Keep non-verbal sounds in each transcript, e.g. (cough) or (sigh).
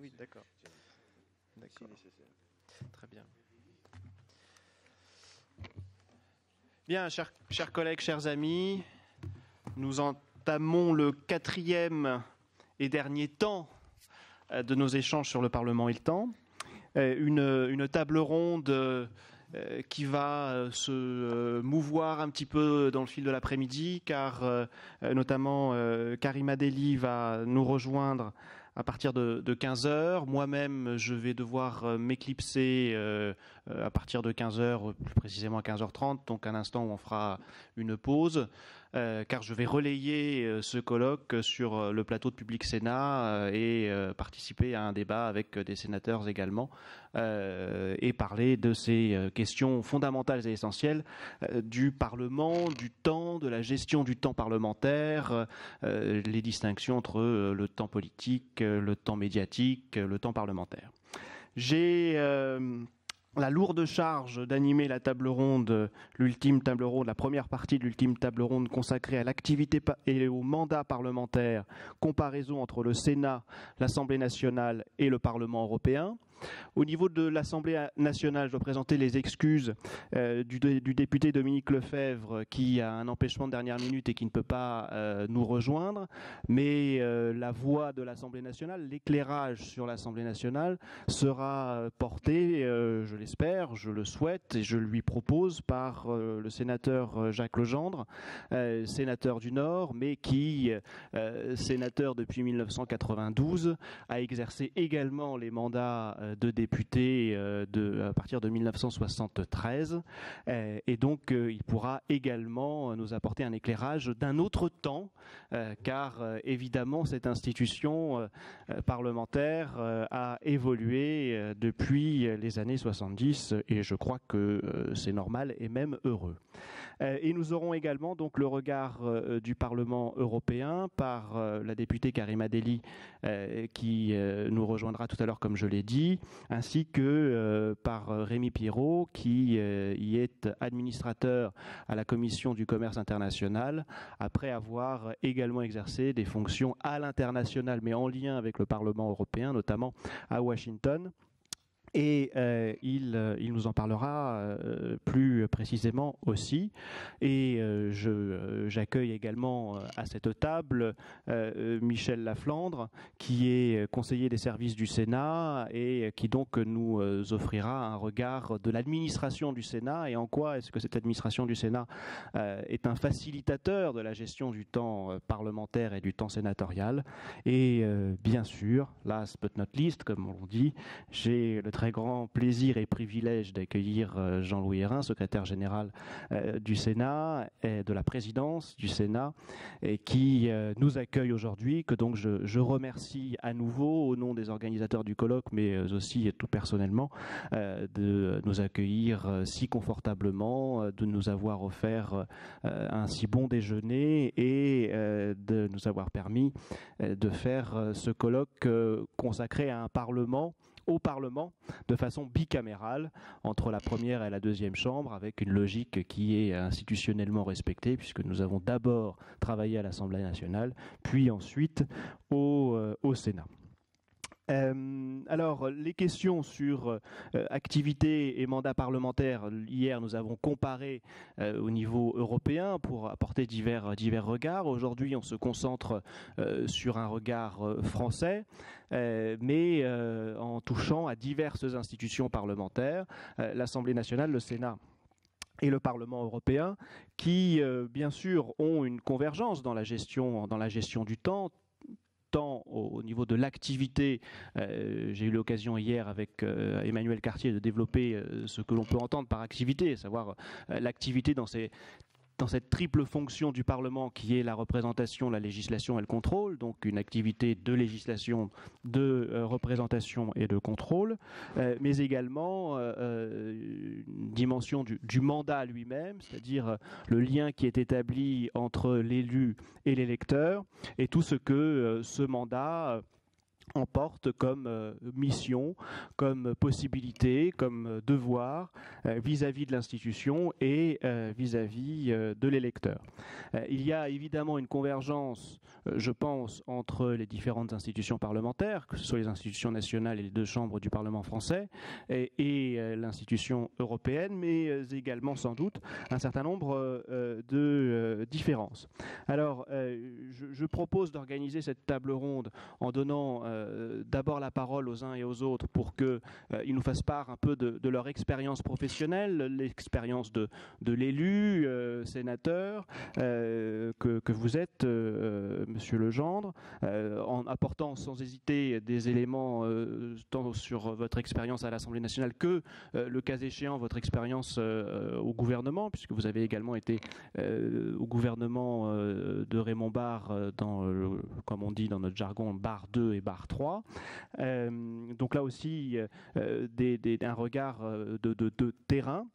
Oui, d'accord. D'accord. Très bien. Bien, chers, chers collègues, chers amis, nous entamons le quatrième et dernier temps euh, de nos échanges sur le Parlement et le temps. Euh, une, une table ronde euh, qui va se mouvoir un petit peu dans le fil de l'après-midi, car notamment Karima Deli va nous rejoindre à partir de, 15 heures. Moi-même, je vais devoir euh, m'éclipser euh, euh, à partir de 15 heures, plus précisément à 15h30, donc un instant où on fera une pause, car je vais relayer ce colloque sur le plateau de Public Sénat et participer à un débat avec des sénateurs également et parler de ces questions fondamentales et essentielles du Parlement, du temps, de la gestion du temps parlementaire, les distinctions entre le temps politique, le temps médiatique, le temps parlementaire. J'ai euh, la lourde charge d'animer la table ronde, l'ultime table ronde, la première partie de l'ultime table ronde consacrée à l'activité et au mandat parlementaire, comparaison entre le Sénat, l'Assemblée nationale et le Parlement européen. Au niveau de l'Assemblée nationale, je dois présenter les excuses euh, du, député Dominique Lefebvre qui a un empêchement de dernière minute et qui ne peut pas euh, nous rejoindre. Mais euh, la voix de l'Assemblée nationale, l'éclairage sur l'Assemblée nationale sera porté, je l'espère, je le souhaite et je lui propose par le sénateur Jacques Legendre, sénateur du Nord, mais qui, sénateur depuis 1992, a exercé également les mandats de députés euh, à partir de 1973. Euh, et donc, il pourra également nous apporter un éclairage d'un autre temps, car évidemment, cette institution parlementaire a évolué depuis les années 70 et je crois que c'est normal et même heureux. Et nous aurons également donc le regard du Parlement européen par la députée Karima Deli qui nous rejoindra tout à l'heure comme je l'ai dit ainsi que euh, par euh, Rémi Pierrot, qui euh, y est administrateur à la Commission du commerce international, après avoir également exercé des fonctions à l'international, mais en lien avec le Parlement européen, notamment à Washington. Et euh, il, euh, il, nous en parlera euh, plus précisément aussi. Et j'accueille également à cette table Michel Laflandre, qui est conseiller des services du Sénat et qui donc nous offrira un regard de l'administration du Sénat et en quoi est-ce que cette administration du Sénat est un facilitateur de la gestion du temps parlementaire et du temps sénatorial. Et bien sûr, last but not least, comme on dit, j'ai le très grand plaisir et privilège d'accueillir euh, Jean-Louis Hérin, secrétaire général euh, du Sénat et de la présidence du Sénat, et qui euh, nous accueille aujourd'hui, que donc je, remercie à nouveau au nom des organisateurs du colloque, mais aussi tout personnellement, de nous accueillir si confortablement, de nous avoir offert un si bon déjeuner et de nous avoir permis de faire ce colloque consacré à un Parlement au Parlement de façon bicamérale entre la première et la deuxième chambre avec une logique qui est institutionnellement respectée puisque nous avons d'abord travaillé à l'Assemblée nationale puis ensuite au, euh, Sénat. Euh, alors, les questions sur euh, activité et mandat parlementaire, hier nous avons comparé euh, au niveau européen pour apporter divers, divers regards. Aujourd'hui, on se concentre sur un regard français, mais en touchant à diverses institutions parlementaires, l'Assemblée nationale, le Sénat et le Parlement européen, qui bien sûr ont une convergence dans la gestion, dans la gestion du temps, tant au, niveau de l'activité, euh, j'ai eu l'occasion hier avec euh, Emmanuel Cartier de développer euh, ce que l'on peut entendre par activité, à savoir l'activité dans ces dans cette triple fonction du Parlement qui est la représentation, la législation et le contrôle, donc une activité de législation, de euh, représentation et de contrôle, euh, mais également euh, une dimension du, du mandat lui-même, c'est-à-dire le lien qui est établi entre l'élu et l'électeur, et tout ce que ce mandat emporte comme euh, mission, comme possibilité, comme euh, devoir euh, vis-à-vis de l'institution et vis-à-vis de l'électeur. il y a évidemment une convergence, je pense, entre les différentes institutions parlementaires, que ce soit les institutions nationales et les deux chambres du Parlement français, et, l'institution européenne, mais également sans doute un certain nombre de différences. Alors, je, je propose d'organiser cette table ronde en donnant euh, d'abord la parole aux uns et aux autres pour qu'ils euh, nous fassent part un peu de, leur expérience professionnelle, l'expérience de, l'élu, euh, sénateur que, vous êtes, Monsieur Legendre, en apportant sans hésiter des éléments tant sur votre expérience à l'Assemblée nationale que, le cas échéant, votre expérience au gouvernement, puisque vous avez également été au gouvernement de Raymond Barre, dans, comme on dit dans notre jargon, Barre 2 et Barre 3. Euh, donc là aussi, euh, un regard euh, de, terrain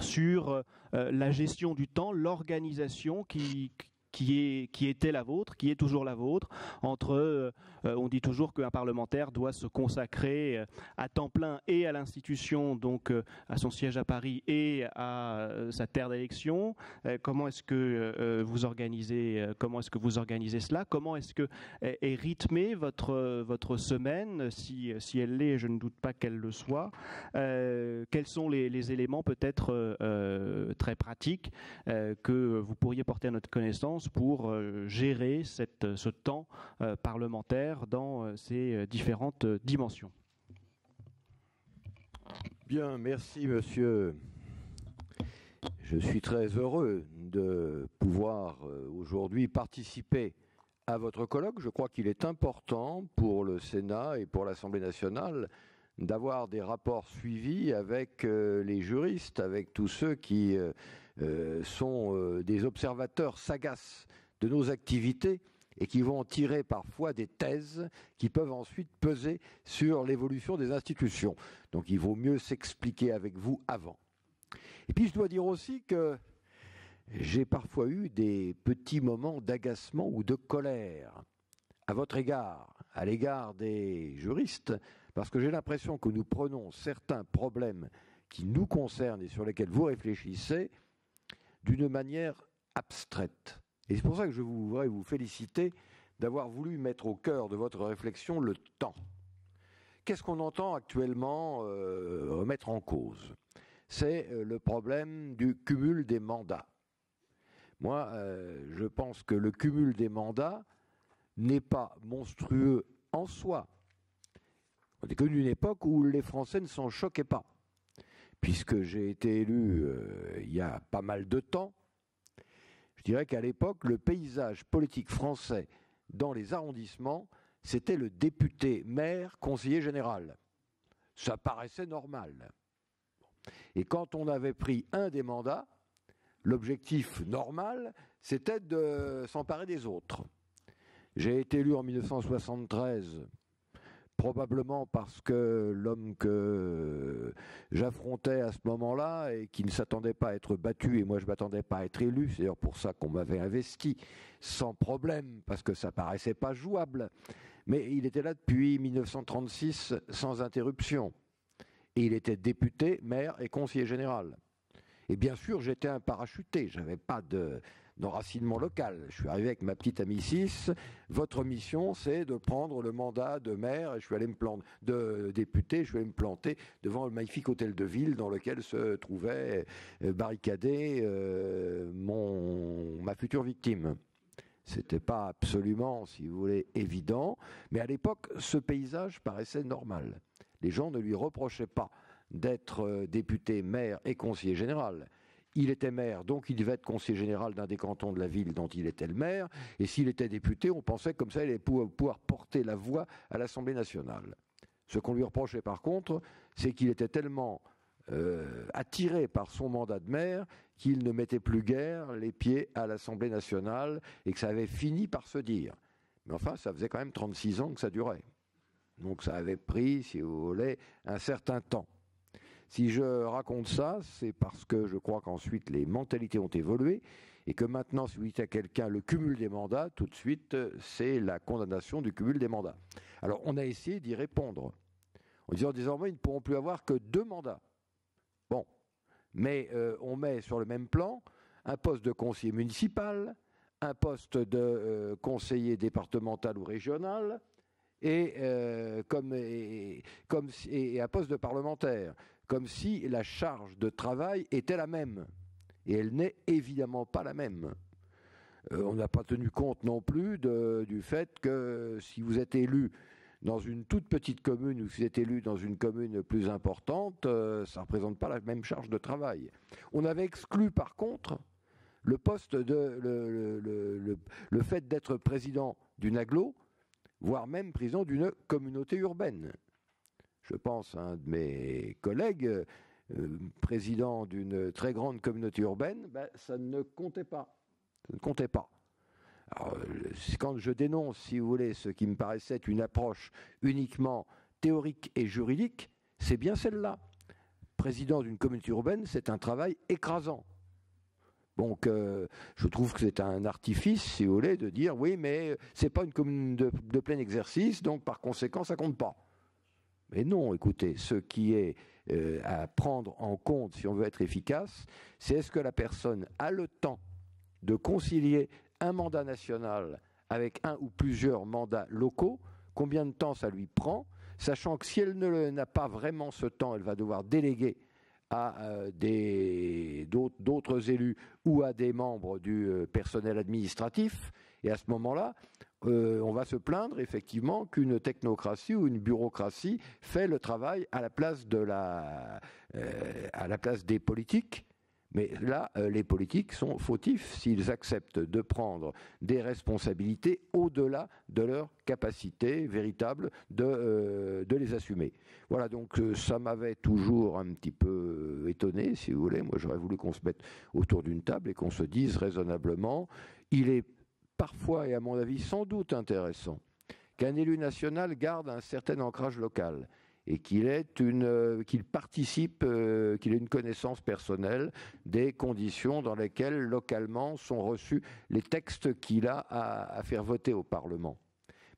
sur la gestion du temps, l'organisation qui, qui, est, qui était la vôtre, qui est toujours la vôtre, entre, euh, euh, on dit toujours qu'un parlementaire doit se consacrer euh, à temps plein et à l'institution, donc à son siège à Paris et à sa terre d'élection. comment est-ce que vous organisez, comment est-ce que vous organisez cela? Comment est-ce que est, rythmée votre votre semaine, si si elle l'est, je ne doute pas qu'elle le soit. quels sont les, les éléments peut-être très pratiques que vous pourriez porter à notre connaissance pour euh, gérer ce temps euh, parlementaire dans ses euh, différentes dimensions. Bien, merci monsieur. Je suis très heureux de pouvoir aujourd'hui participer à votre colloque. Je crois qu'il est important pour le Sénat et pour l'Assemblée nationale d'avoir des rapports suivis avec les juristes, avec tous ceux qui euh, sont euh, des observateurs sagaces de nos activités et qui vont tirer parfois des thèses qui peuvent ensuite peser sur l'évolution des institutions. Donc il vaut mieux s'expliquer avec vous avant. Et puis je dois dire aussi que j'ai parfois eu des petits moments d'agacement ou de colère à votre égard, à l'égard des juristes, parce que j'ai l'impression que nous prenons certains problèmes qui nous concernent et sur lesquels vous réfléchissez d'une manière abstraite. Et c'est pour ça que je voudrais vous féliciter d'avoir voulu mettre au cœur de votre réflexion le temps. Qu'est-ce qu'on entend actuellement euh, remettre en cause? C'est euh, le problème du cumul des mandats. Moi, euh, je pense que le cumul des mandats n'est pas monstrueux en soi. On est connu une époque où les Français ne s'en choquaient pas puisque j'ai été élu euh, il y a pas mal de temps, je dirais qu'à l'époque, le paysage politique français dans les arrondissements, c'était le député, maire, conseiller général. Ça paraissait normal. Et quand on avait pris un des mandats, l'objectif normal, c'était de s'emparer des autres. J'ai été élu en 1973 probablement parce que l'homme que j'affrontais à ce moment-là et qui ne s'attendait pas à être battu et moi je m'attendais pas à être élu, c'est d'ailleurs pour ça qu'on m'avait investi sans problème parce que ça paraissait pas jouable. Mais il était là depuis 1936 sans interruption. Et il était député, maire et conseiller général. Et bien sûr, j'étais un parachuté, j'avais pas de d'enracinement local. Je suis arrivé avec ma petite amie 6. Votre mission, c'est de prendre le mandat de maire, je suis allé de député, je suis me planter devant le magnifique hôtel de ville dans lequel se trouvait euh, barricadé euh, ma future victime. C'était pas absolument, si vous voulez, évident, mais à l'époque, ce paysage paraissait normal. Les gens ne lui reprochaient pas d'être euh, député, maire et conseiller général. Il était maire, donc il devait être conseiller général d'un des cantons de la ville dont il était le maire. Et s'il était député, on pensait comme ça il allait pouvoir porter la voix à l'Assemblée nationale. Ce qu'on lui reprochait par contre, c'est qu'il était tellement euh, attiré par son mandat de maire qu'il ne mettait plus guère les pieds à l'Assemblée nationale et que ça avait fini par se dire. Mais enfin, ça faisait quand même 36 ans que ça durait. Donc ça avait pris, si vous voulez, un certain temps. Si je raconte ça, c'est parce que je crois qu'ensuite les mentalités ont évolué et que maintenant, si vous dites à quelqu'un le cumul des mandats, tout de suite, c'est la condamnation du cumul des mandats. Alors, on a essayé d'y répondre en disant désormais, ils ne pourront plus avoir que deux mandats. Bon, mais euh, on met sur le même plan un poste de conseiller municipal, un poste de euh, conseiller départemental ou régional, et, euh, comme, et un poste de parlementaire, comme si la charge de travail était la même. Et elle n'est évidemment pas la même. Euh, on n'a pas tenu compte non plus du fait que si vous êtes élu dans une toute petite commune ou si vous êtes élu dans une commune plus importante, euh, ça ne représente pas la même charge de travail. On avait exclu par contre le poste de le, le fait d'être président d'une aglo, voire même président d'une communauté urbaine. Je pense à un de mes collègues euh, président d'une très grande communauté urbaine, ben, ça ne comptait pas. Ça ne comptait pas. Alors, quand je dénonce, si vous voulez, ce qui me paraissait une approche uniquement théorique et juridique, c'est bien celle-là. Président d'une communauté urbaine, c'est un travail écrasant. Donc, euh, je trouve que c'est un artifice, si vous voulez, de dire oui, mais c'est pas une commune de, de, plein exercice, donc par conséquent, ça compte pas. Mais non, écoutez, ce qui est euh, à prendre en compte si on veut être efficace, c'est est-ce que la personne a le temps de concilier un mandat national avec un ou plusieurs mandats locaux, combien de temps ça lui prend, sachant que si elle n'a pas vraiment ce temps, elle va devoir déléguer à euh, d'autres élus ou à des membres du euh, personnel administratif. Et à ce moment-là, euh, on va se plaindre effectivement qu'une technocratie ou une bureaucratie fait le travail à la place de la, euh, à la place des politiques. Mais là, euh, les politiques sont fautifs s'ils acceptent de prendre des responsabilités au-delà de leur capacité véritable de, de les assumer. Voilà, donc ça m'avait toujours un petit peu étonné, si vous voulez. Moi, j'aurais voulu qu'on se mette autour d'une table et qu'on se dise raisonnablement, il est parfois, et à mon avis sans doute intéressant, qu'un élu national garde un certain ancrage local et qu'il euh, participe, euh, qu'il ait une connaissance personnelle des conditions dans lesquelles localement sont reçus les textes qu'il a à, faire voter au Parlement.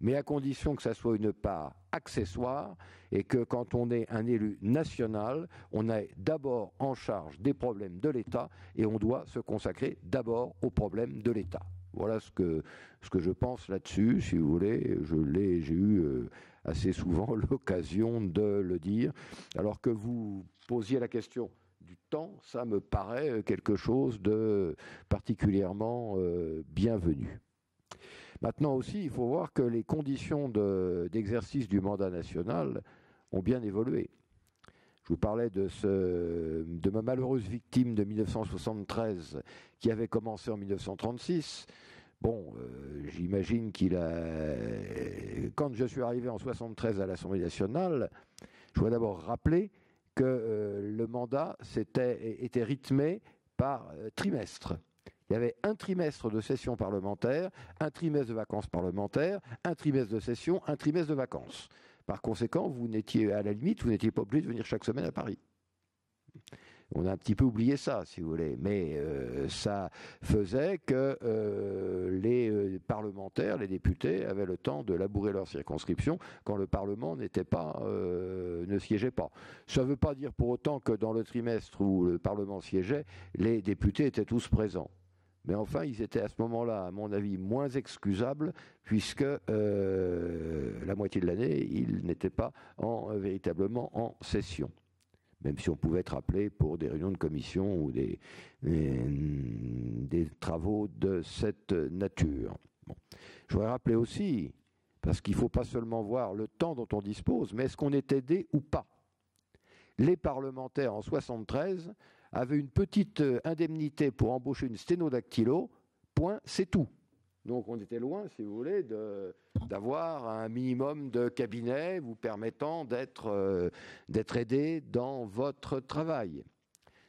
Mais à condition que ça soit une part accessoire et que quand on est un élu national, on est d'abord en charge des problèmes de l'État et on doit se consacrer d'abord aux problèmes de l'État. Voilà ce que, je pense là-dessus, si vous voulez. Je l'ai, j'ai eu euh, assez souvent (laughs) l'occasion de le dire. Alors que vous posiez la question du temps, ça me paraît quelque chose de particulièrement euh, bienvenu. Maintenant aussi, il faut voir que les conditions d'exercice du mandat national ont bien évolué. Je vous parlais de, ma malheureuse victime de 1973 qui avait commencé en 1936. Bon, euh, j'imagine qu'il a. Quand je suis arrivé en 73 à l'Assemblée nationale, je voudrais d'abord rappeler que euh, le mandat était rythmé par euh, trimestre. Il y avait un trimestre de session parlementaire, un trimestre de vacances parlementaires, un trimestre de session, un trimestre de vacances. Par conséquent, vous n'étiez à la limite, vous n'étiez pas obligé de venir chaque semaine à Paris. On a un petit peu oublié ça, si vous voulez, mais euh, ça faisait que euh, les euh, parlementaires, les députés, avaient le temps de labourer leur circonscription quand le Parlement n'était pas, ne siégeait pas. Ça ne veut pas dire pour autant que dans le trimestre où le Parlement siégeait, les députés étaient tous présents. Mais enfin, ils étaient à ce moment-là, à mon avis, moins excusables, puisque euh, la moitié de l'année, ils n'étaient pas euh, véritablement en session. Même si on pouvait être appelé pour des réunions de commission ou des, des, travaux de cette nature. Je voudrais rappeler aussi, parce qu'il ne faut pas seulement voir le temps dont on dispose, mais est-ce qu'on est aidé ou pas Les parlementaires en 73 avait une petite euh, indemnité pour embaucher une sténodactylo, point, c'est tout. Donc on était loin, si vous voulez, d'avoir un minimum de cabinet vous permettant euh, d'être aidé dans votre travail.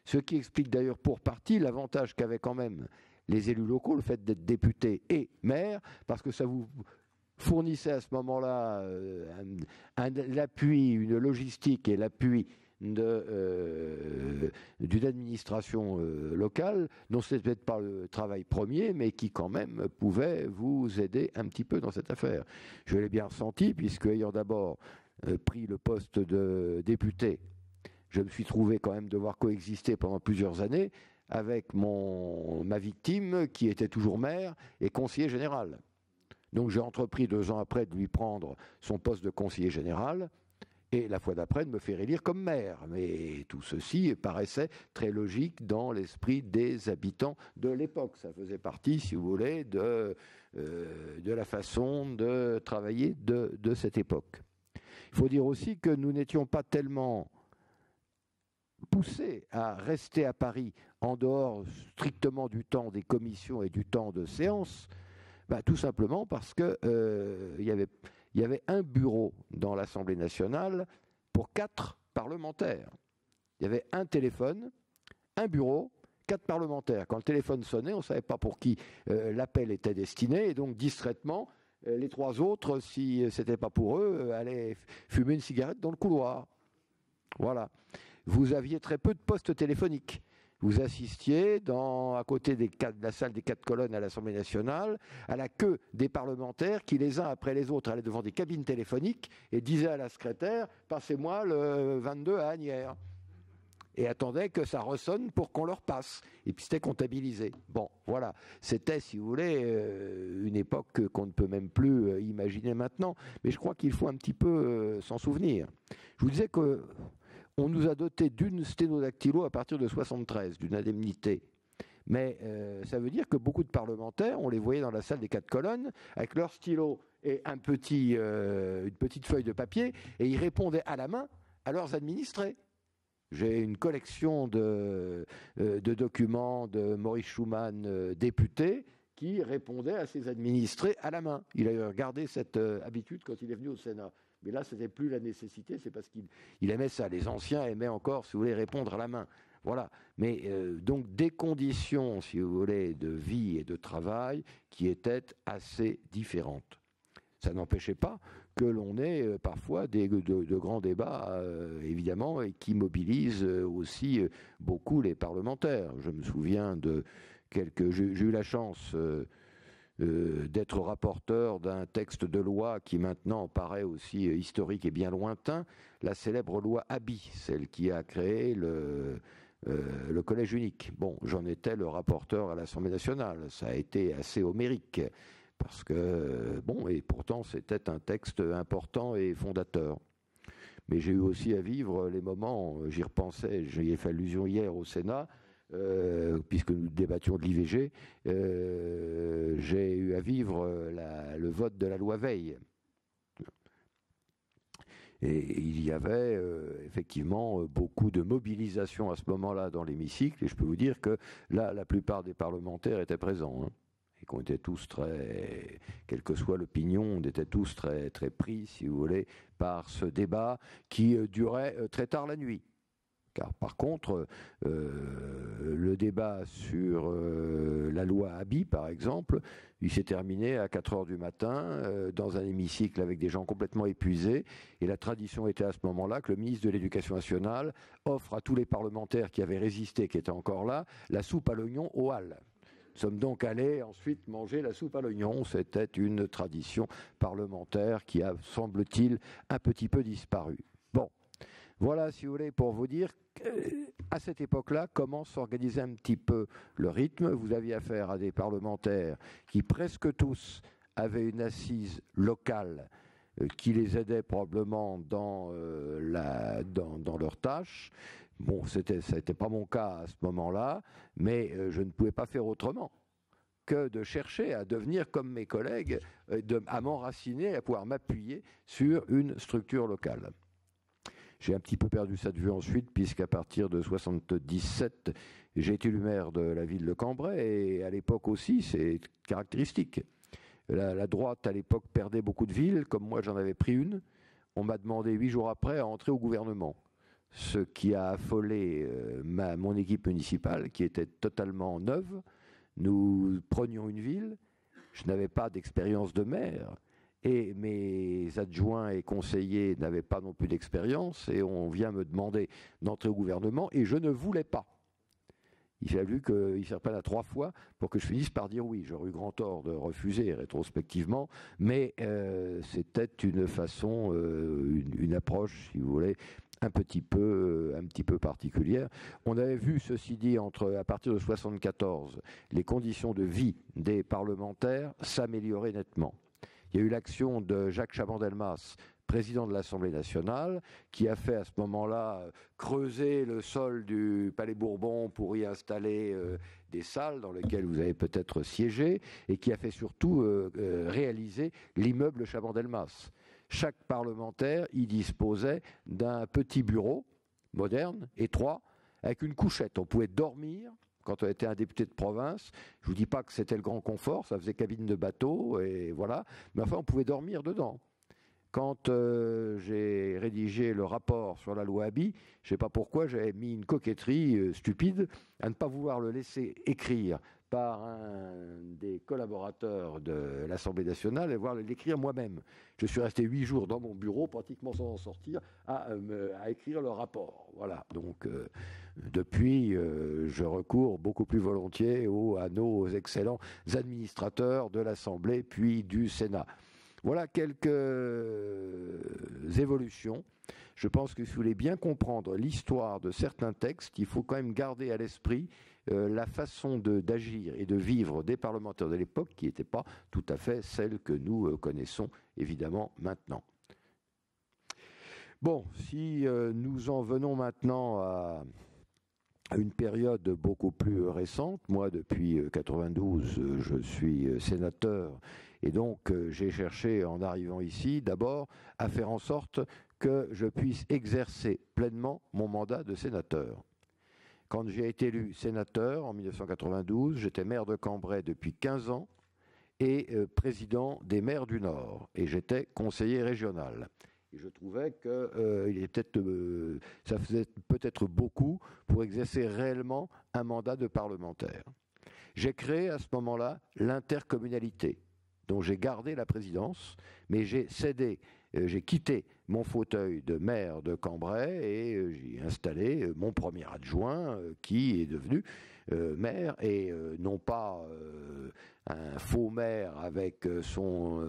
Ce qui explique d'ailleurs pour partie l'avantage qu'avaient quand même les élus locaux, le fait d'être député et maire, parce que ça vous fournissait à ce moment-là euh, l'appui, une logistique et l'appui d'une administration locale, dont c'était peut-être pas le travail premier, mais qui quand même pouvait vous aider un petit peu dans cette affaire. Je l'ai bien ressenti, puisque ayant d'abord pris le poste de député, je me suis trouvé quand même devoir coexister pendant plusieurs années avec mon, ma victime qui était toujours maire et conseiller général. Donc j'ai entrepris deux ans après de lui prendre son poste de conseiller général et la fois d'après de me faire élire comme maire. Mais tout ceci paraissait très logique dans l'esprit des habitants de l'époque. Ça faisait partie, si vous voulez, de, euh, de la façon de travailler de, de cette époque. Il faut dire aussi que nous n'étions pas tellement poussés à rester à Paris en dehors strictement du temps des commissions et du temps de séance, bah, tout simplement parce qu'il euh, y, avait, y avait un bureau dans l'Assemblée nationale pour quatre parlementaires. Il y avait un téléphone, un bureau, quatre parlementaires. Quand le téléphone sonnait, on ne savait pas pour qui euh, l'appel était destiné, et donc distraitement, euh, les trois autres, si ce n'était pas pour eux, allaient fumer une cigarette dans le couloir. Voilà. Vous aviez très peu de postes téléphoniques vous assistiez à côté de la salle des quatre colonnes à l'Assemblée nationale à la queue des parlementaires qui, les uns après les autres, allaient devant des cabines téléphoniques et disaient à la secrétaire Passez-moi le 22 à Agnières. Et attendaient que ça ressonne pour qu'on leur passe. Et puis c'était comptabilisé. Bon, voilà. C'était, si vous voulez, euh, une époque qu'on ne peut même plus euh, imaginer maintenant. Mais je crois qu'il faut un petit peu euh, s'en souvenir. Je vous disais que on nous a doté d'une sténodactylo à partir de 73, d'une indemnité. Mais euh, ça veut dire que beaucoup de parlementaires, on les voyait dans la salle des quatre colonnes, avec leur stylo et euh, une petite feuille de papier, et ils répondaient à la main à leurs administrés. J'ai une collection de, euh, de, documents de Maurice Schumann, député, qui répondait à ses administrés à la main. Il a gardé cette habitude quand il est venu au Sénat. Mais là, ce n'était plus la nécessité, c'est parce qu'il aimait ça. Les anciens aimaient encore, si vous voulez, répondre à la main. Voilà. Mais euh, donc des conditions, si vous voulez, de vie et de travail qui étaient assez différentes. Ça n'empêchait pas que l'on ait euh, parfois des, de, grands débats, euh, évidemment, et qui mobilisent aussi beaucoup les parlementaires. Je me souviens de quelques. J'ai eu la chance. Euh, d'être rapporteur d'un texte de loi qui maintenant paraît aussi euh, historique et bien lointain, la célèbre loi Abi, celle qui a créé le, euh, le collège unique. Bon, j'en étais le rapporteur à l'Assemblée nationale. Ça a été assez homérique parce que bon, et pourtant c'était un texte important et fondateur. Mais j'ai eu aussi à vivre les moments, j'y repensais, j'y ai fait allusion hier au Sénat, euh, puisque nous débattions de l'IVG, euh, j'ai eu à vivre le vote de la loi Veil. Et il y avait euh, effectivement beaucoup de mobilisation à ce moment-là dans l'hémicycle, et je peux vous dire que là, la plupart des parlementaires étaient présents. Hein, et qu'on était tous très, quelle que soit l'opinion, on était tous très, très pris, si vous voulez, par ce débat qui durait très tard la nuit. Car par contre, euh, le débat sur euh, la loi Abi, par exemple, il s'est terminé à 4 heures du matin euh, dans un hémicycle avec des gens complètement épuisés. Et la tradition était à ce moment-là que le ministre de l'Éducation nationale offre à tous les parlementaires qui avaient résisté, qui étaient encore là, la soupe à l'oignon au hall. Nous sommes donc allés ensuite manger la soupe à l'oignon. C'était une tradition parlementaire qui a, semble-t-il, un petit peu disparu. Voilà, si vous voulez, pour vous dire à cette époque-là, comment s'organisait un petit peu le rythme. Vous aviez affaire à des parlementaires qui presque tous avaient une assise locale euh, qui les aidait probablement dans, euh, la, dans, dans leurs tâches. Bon, c'était, n'était pas mon cas à ce moment-là, mais euh, je ne pouvais pas faire autrement que de chercher à devenir comme mes collègues, de, à m'enraciner, à pouvoir m'appuyer sur une structure locale. J'ai un petit peu perdu ça de vue ensuite, puisqu'à partir de 77, j'ai été le maire de la ville de Cambrai, et à l'époque aussi, c'est caractéristique. La, droite, à l'époque, perdait beaucoup de villes, comme moi j'en avais pris une. On m'a demandé huit jours après à entrer au gouvernement. Ce qui a affolé euh, mon équipe municipale, qui était totalement neuve. Nous prenions une ville, je n'avais pas d'expérience de maire, et mes adjoints et conseillers n'avaient pas non plus d'expérience, et on vient me demander d'entrer au gouvernement, et je ne voulais pas. Il a fallu qu'il se à trois fois pour que je finisse par dire oui. J'aurais eu grand tort de refuser rétrospectivement, mais euh, c'était une façon, euh, une, approche, si vous voulez, un petit peu, euh, un petit peu particulière. On avait vu, ceci dit, entre à partir de 74, les conditions de vie des parlementaires s'améliorer nettement. Il y a eu l'action de Jacques Chaban-Delmas président de l'Assemblée nationale, qui a fait à ce moment-là euh, creuser le sol du Palais Bourbon pour y installer euh, des salles dans lesquelles vous avez peut-être siégé, et qui a fait surtout euh, réaliser l'immeuble Chaban-Delmas. Chaque parlementaire y disposait d'un petit bureau moderne, étroit, avec une couchette. On pouvait dormir quand on était un député de province. Je vous dis pas que c'était le grand confort, ça faisait cabine de bateau et voilà, mais enfin on pouvait dormir dedans. Quand euh, j'ai rédigé le rapport sur la loi Abi, je ne sais pas pourquoi, j'avais mis une coquetterie euh, stupide à ne pas vouloir le laisser écrire par un des collaborateurs de l'Assemblée nationale et voir l'écrire moi-même. Je suis resté huit jours dans mon bureau, pratiquement sans en sortir, à, euh, écrire le rapport. Voilà. Donc, depuis, je recours beaucoup plus volontiers à nos excellents administrateurs de l'Assemblée puis du Sénat. Voilà quelques euh, évolutions. Je pense que si vous voulez bien comprendre l'histoire de certains textes, il faut quand même garder à l'esprit euh, la façon d'agir et de vivre des parlementaires de l'époque qui n'était pas tout à fait celle que nous euh, connaissons évidemment maintenant. Bon, si nous en venons maintenant à, une période beaucoup plus récente, moi depuis 92 je suis sénateur et donc, euh, j'ai cherché, en arrivant ici, d'abord à faire en sorte que je puisse exercer pleinement mon mandat de sénateur. Quand j'ai été élu sénateur en 1992, j'étais maire de Cambrai depuis 15 ans et euh, président des maires du Nord. Et j'étais conseiller régional. Je trouvais que euh, ça faisait peut-être beaucoup pour exercer réellement un mandat de parlementaire. J'ai créé à ce moment-là l'intercommunalité dont j'ai gardé la présidence, mais j'ai cédé, euh, j'ai quitté mon fauteuil de maire de Cambrai et euh, j'ai installé euh, mon premier adjoint qui est devenu maire et non pas un faux maire avec son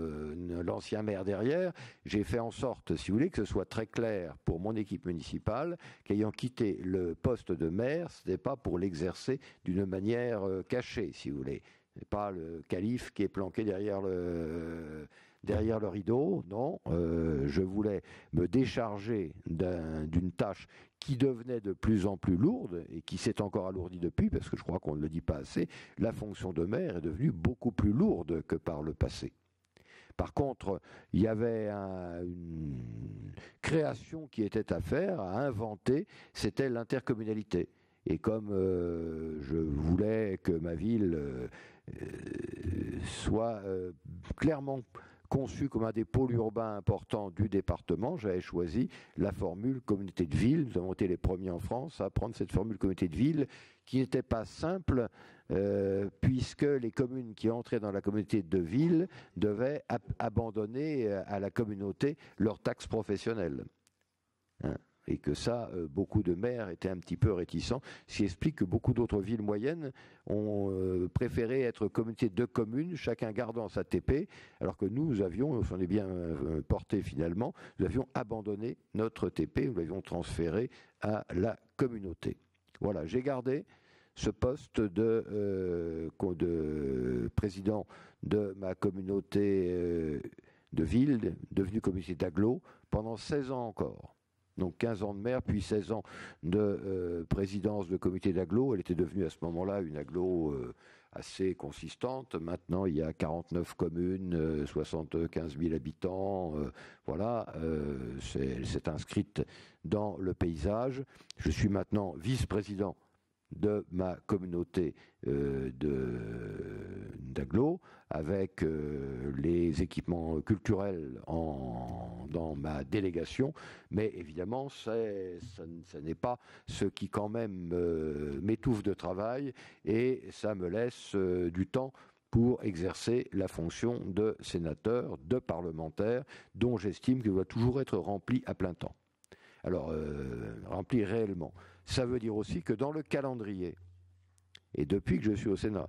l'ancien maire derrière. J'ai fait en sorte, si vous voulez, que ce soit très clair pour mon équipe municipale qu'ayant quitté le poste de maire, ce n'était pas pour l'exercer d'une manière cachée, si vous voulez pas le calife qui est planqué derrière le, derrière le rideau. Non, euh, je voulais me décharger d'une tâche qui devenait de plus en plus lourde et qui s'est encore alourdie depuis, parce que je crois qu'on ne le dit pas assez, la fonction de maire est devenue beaucoup plus lourde que par le passé. Par contre, il y avait une création qui était à faire, à inventer, c'était l'intercommunalité. Et comme euh, je voulais que ma ville euh, soit clairement conçu comme un des pôles urbains importants du département, j'avais choisi la formule communauté de ville. Nous avons été les premiers en France à prendre cette formule communauté de ville, qui n'était pas simple, euh, puisque les communes qui entraient dans la communauté de ville devaient abandonner à la communauté leurs taxes professionnelles. Hein et que ça, euh, beaucoup de maires étaient un petit peu réticents, ce qui explique que beaucoup d'autres villes moyennes ont euh, préféré être communauté de communes, chacun gardant sa TP, alors que nous, avions, on est bien euh, porté finalement, nous avions abandonné notre TP, nous l'avions transféré à la communauté. Voilà, j'ai gardé ce poste de, de président de ma communauté de ville, devenue communauté d'agglo, pendant 16 ans encore donc 15 ans de maire, puis 16 ans de euh, présidence de comité d'agglo. Elle était devenue à ce moment-là une agglo euh, assez consistante. Maintenant, il y a 49 communes, 75 euh, 000 habitants. voilà, c'est inscrite dans le paysage. Je suis maintenant vice-président de ma communauté euh, d'aglo avec euh, les équipements culturels dans ma délégation, mais évidemment, ce n'est pas ce qui quand même euh, m'étouffe de travail et ça me laisse du temps pour exercer la fonction de sénateur, de parlementaire, dont j'estime qu'il doit toujours être rempli à plein temps. Alors, euh, rempli réellement. Ça veut dire aussi que dans le calendrier, et depuis que je suis au Sénat,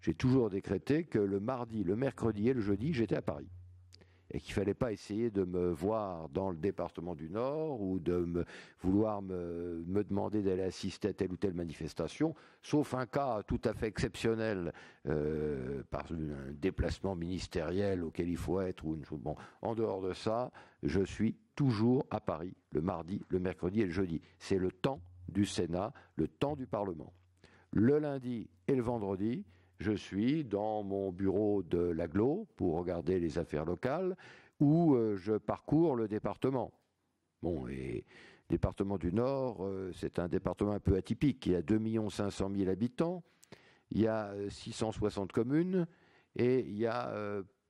j'ai toujours décrété que le mardi, le mercredi et le jeudi, j'étais à Paris et qu'il fallait pas essayer de me voir dans le département du Nord ou de me, vouloir me, demander d'aller assister à telle ou telle manifestation, sauf un cas tout à fait exceptionnel euh, par un déplacement ministériel auquel il faut être ou une chose. Bon, en dehors de ça, je suis toujours à Paris le mardi, le mercredi et le jeudi. C'est le temps du Sénat, le temps du Parlement. Le lundi et le vendredi, je suis dans mon bureau de l'aglo pour regarder les affaires locales où euh, je parcours le département. Bon, et département du Nord, euh, c'est un département un peu atypique. Il y a 2 500 000 habitants, il y a 660 euh, communes et il y a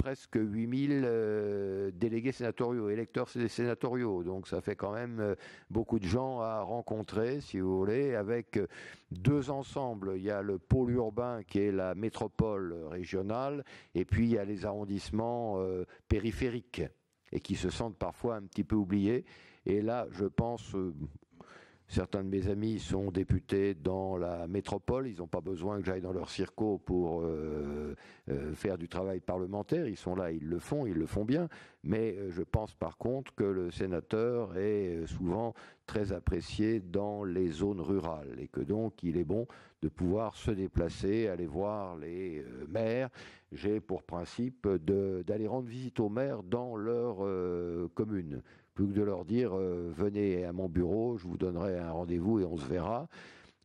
presque 8000 euh, délégués sénatoriaux, électeurs sénatoriaux. Donc ça fait quand même euh, beaucoup de gens à rencontrer, si vous voulez, avec euh, deux ensembles. Il y a le pôle urbain qui est la métropole régionale, et puis il y a les arrondissements périphériques, et qui se sentent parfois un petit peu oubliés. Et là, je pense, Certains de mes amis sont députés dans la métropole, ils n'ont pas besoin que j'aille dans leur circo pour euh, euh, faire du travail parlementaire, ils sont là, ils le font, ils le font bien, mais euh, je pense par contre que le sénateur est souvent très apprécié dans les zones rurales et que donc il est bon de pouvoir se déplacer, aller voir les maires. J'ai pour principe d'aller rendre visite aux maires dans leur commune plus que de leur dire euh, venez à mon bureau, je vous donnerai un rendez-vous et on se verra.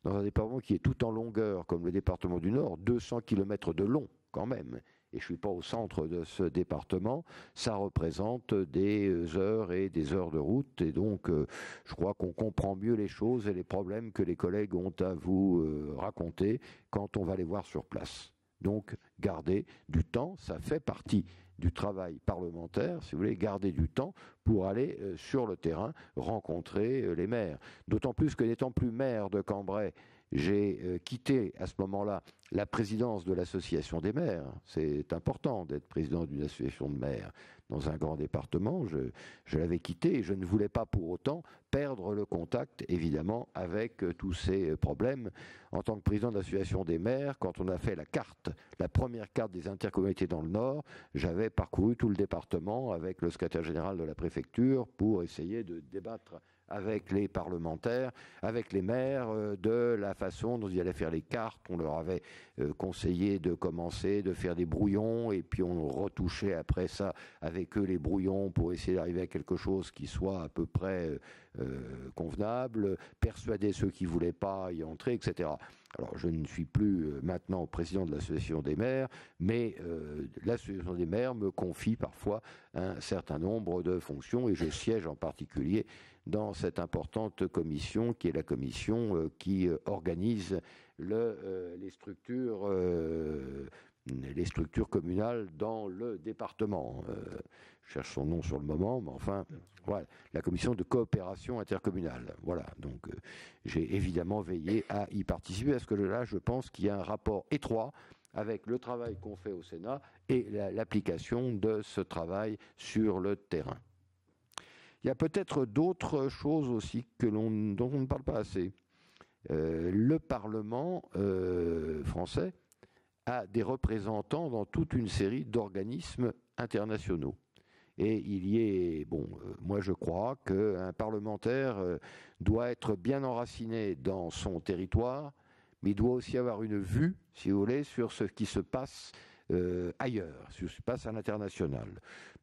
Dans un département qui est tout en longueur, comme le département du Nord, 200 km de long quand même, et je ne suis pas au centre de ce département, ça représente des heures et des heures de route, et donc euh, je crois qu'on comprend mieux les choses et les problèmes que les collègues ont à vous euh, raconter quand on va les voir sur place. Donc, garder du temps, ça fait partie du travail parlementaire, si vous voulez, garder du temps pour aller euh, sur le terrain rencontrer euh, les maires. D'autant plus que n'étant plus maire de Cambrai, j'ai euh, quitté à ce moment-là la présidence de l'association des maires. C'est important d'être président d'une association de maires dans un grand département. Je, l'avais quitté et je ne voulais pas pour autant perdre le contact, évidemment, avec euh, tous ces euh, problèmes. En tant que président de l'association des maires, quand on a fait la carte, la première carte des intercommunalités dans le Nord, j'avais parcouru tout le département avec le secrétaire général de la préfecture pour essayer de débattre avec les parlementaires, avec les maires, euh, de la façon dont ils allaient faire les cartes. On leur avait euh, conseillé de commencer, de faire des brouillons, et puis on retouchait après ça avec eux les brouillons pour essayer d'arriver à quelque chose qui soit à peu près euh, convenable, persuader ceux qui voulaient pas y entrer, etc. Alors, je ne suis plus maintenant président de l'association des maires, mais l'association des maires me confie parfois un certain nombre de fonctions et je siège en particulier dans cette importante commission qui est la commission euh, qui euh, organise euh, les structures les structures communales dans le département. je cherche son nom sur le moment, mais enfin, voilà, la commission de coopération intercommunale. Voilà, donc j'ai évidemment veillé à y participer, parce que là, je pense qu'il y a un rapport étroit avec le travail qu'on fait au Sénat et l'application de ce travail sur le terrain. Il y a peut-être d'autres choses aussi que dont on ne parle pas assez. Euh, le Parlement euh, français a des représentants dans toute une série d'organismes internationaux. Et il y est, bon, euh, moi je crois qu'un parlementaire doit être bien enraciné dans son territoire, mais il doit aussi avoir une vue, si vous voulez, sur ce qui se passe euh, ailleurs, ce qui se passe à l'international.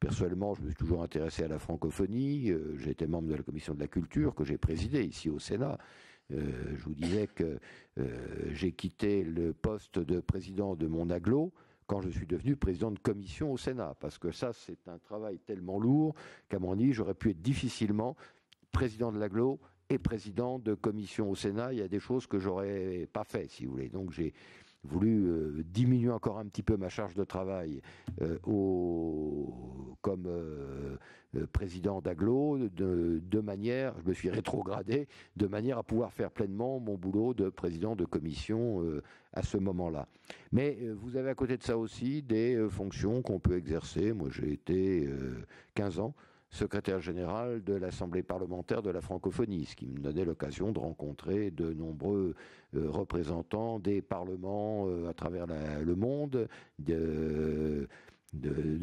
Personnellement, je me suis toujours intéressé à la francophonie. Euh, j'ai été membre de la commission de la culture que j'ai présidée ici au Sénat. Euh, je vous disais que j'ai quitté le poste de président de mon aglo quand je suis devenu président de commission au Sénat, parce que ça, c'est un travail tellement lourd qu'à mon avis, j'aurais pu être difficilement président de l'aglo et président de commission au Sénat. Il y a des choses que j'aurais pas fait, si vous voulez. Donc j'ai voulu euh, diminuer encore un petit peu ma charge de travail euh, comme euh, président d'Aglo, de, manière, je me suis rétrogradé, de manière à pouvoir faire pleinement mon boulot de président de commission à ce moment-là. Mais vous avez à côté de ça aussi des fonctions qu'on peut exercer. Moi, j'ai été 15 ans secrétaire général de l'Assemblée parlementaire de la francophonie, ce qui me donnait l'occasion de rencontrer de nombreux euh, représentants des parlements euh, à travers le monde, de,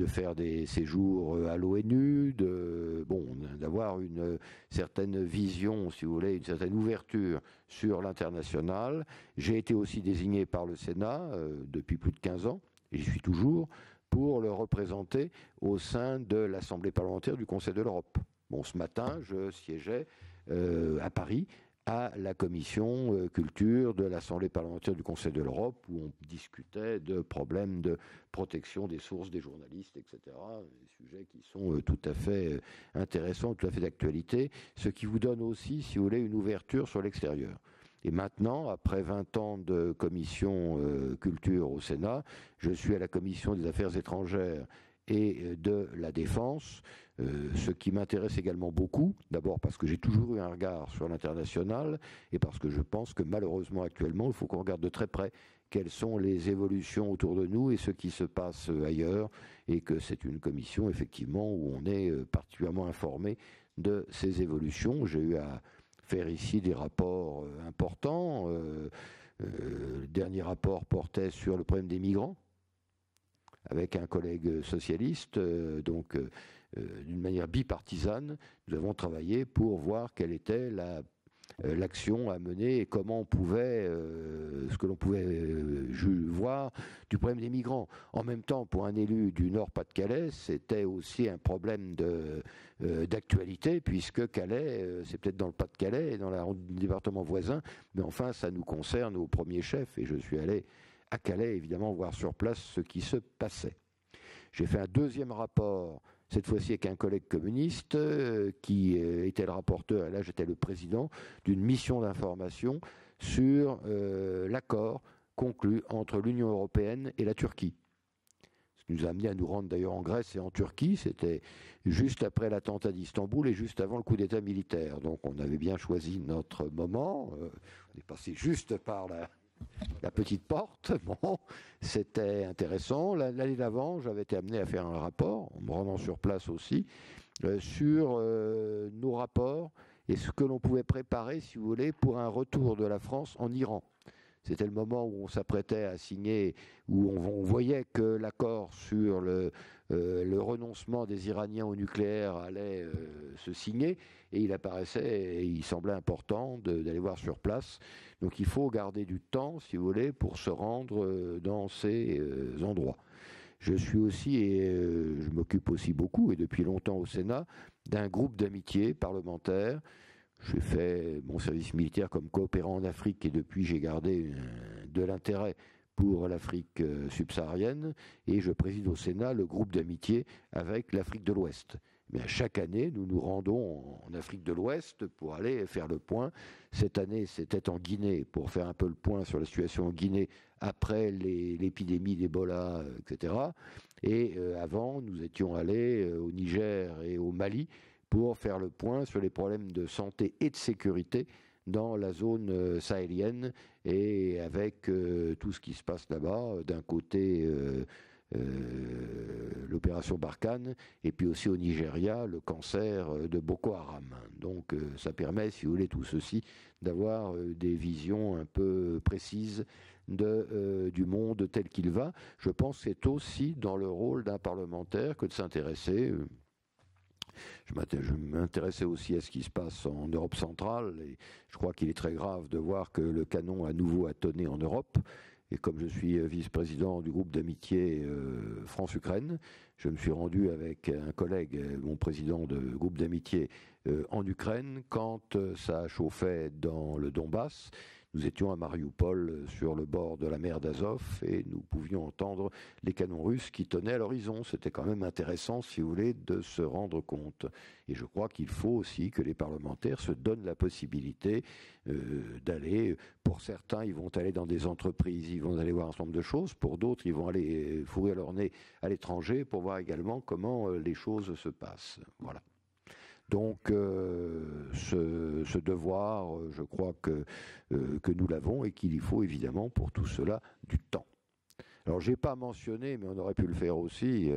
faire des séjours euh, à l'ONU, de bon, d'avoir une certaine vision, si vous voulez, une certaine ouverture sur l'international. J'ai été aussi désigné par le Sénat depuis plus de 15 ans, et j'y suis toujours, pour le représenter au sein de l'Assemblée parlementaire du Conseil de l'Europe. Bon, ce matin, je siégeais euh, à Paris à la commission euh, culture de l'Assemblée parlementaire du Conseil de l'Europe, où on discutait de problèmes de protection des sources des journalistes, etc. Des sujets qui sont euh, tout à fait intéressants, tout à fait d'actualité, ce qui vous donne aussi, si vous voulez, une ouverture sur l'extérieur. Et maintenant, après 20 ans de commission euh, culture au Sénat, je suis à la commission des affaires étrangères et euh, de la défense, euh, ce qui m'intéresse également beaucoup, d'abord parce que j'ai toujours eu un regard sur l'international et parce que je pense que malheureusement actuellement, il faut qu'on regarde de très près quelles sont les évolutions autour de nous et ce qui se passe ailleurs, et que c'est une commission effectivement où on est particulièrement informé de ces évolutions. J'ai eu à faire ici des rapports euh, importants. Euh, euh, le dernier rapport portait sur le problème des migrants, avec un collègue socialiste, donc d'une manière bipartisane, nous avons travaillé pour voir quelle était la l'action à mener et comment on pouvait, euh, ce que l'on pouvait euh, voir du problème des migrants. En même temps, pour un élu du Nord-Pas-de-Calais, c'était aussi un problème d'actualité, puisque Calais, c'est peut-être dans le Pas-de-Calais et dans le département voisin, mais enfin, ça nous concerne au premier chef, et je suis allé à Calais, évidemment, voir sur place ce qui se passait. J'ai fait un deuxième rapport cette fois-ci avec un collègue communiste euh, qui euh, était le rapporteur, et là j'étais le président, d'une mission d'information sur euh, l'accord conclu entre l'Union européenne et la Turquie. Ce qui nous a amené à nous rendre d'ailleurs en Grèce et en Turquie, c'était juste après l'attentat d'Istanbul et juste avant le coup d'État militaire. Donc on avait bien choisi notre moment, on est passé juste par la, la petite porte. (laughs) Bon, c'était intéressant. L'année d'avant, j'avais été amené à faire un rapport, en me rendant sur place aussi, euh, sur euh, nos rapports et ce que l'on pouvait préparer, si vous voulez, pour un retour de la France en Iran. C'était le moment où on s'apprêtait à signer, où on, voyait que l'accord sur euh, le, renoncement des Iraniens au nucléaire allait se signer, et il apparaissait, et il semblait important d'aller voir sur place donc il faut garder du temps, si vous voulez, pour se rendre euh, dans ces euh, endroits. Je suis aussi, et euh, je m'occupe aussi beaucoup, et depuis longtemps au Sénat, d'un groupe d'amitié parlementaire. J'ai fait mon service militaire comme coopérant en Afrique et depuis j'ai gardé de l'intérêt pour l'Afrique subsaharienne et je préside au Sénat le groupe d'amitié avec l'Afrique de l'Ouest. Mais chaque année, nous nous rendons en Afrique de l'Ouest pour aller faire le point. Cette année, c'était en Guinée pour faire un peu le point sur la situation en Guinée après l'épidémie d'Ebola, etc. Et euh, avant, nous étions allés euh, au Niger et au Mali pour faire le point sur les problèmes de santé et de sécurité dans la zone euh, sahélienne et avec tout ce qui se passe là-bas, d'un côté euh, l'opération Barkhane, et puis aussi au Nigeria, le cancer euh, de Boko Haram. Donc euh, ça permet, si vous voulez, tout ceci, d'avoir des visions un peu précises du monde tel qu'il va. Je pense que c'est aussi dans le rôle d'un parlementaire que de s'intéresser. Je m'intéressais aussi à ce qui se passe en Europe centrale et je crois qu'il est très grave de voir que le canon a nouveau a tonné en Europe et comme je suis euh, vice-président du groupe d'amitié euh, France-Ukraine, je me suis rendu avec un collègue, euh, mon président de groupe d'amitié en Ukraine, quand ça chauffait dans le Donbass. Nous étions à Mariupol sur le bord de la mer d'Azov et nous pouvions entendre les canons russes qui tenaient à l'horizon. C'était quand même intéressant, si vous voulez, de se rendre compte. Et je crois qu'il faut aussi que les parlementaires se donnent la possibilité d'aller, pour certains, ils vont aller dans des entreprises, ils vont aller voir un certain nombre de choses, pour d'autres, ils vont aller fourrer leur nez à l'étranger pour voir également comment les choses se passent. Voilà. Donc euh, ce, devoir, euh, je crois que, euh, que nous l'avons et qu'il y faut évidemment pour tout cela du temps. Alors, je n'ai pas mentionné, mais on aurait pu le faire aussi,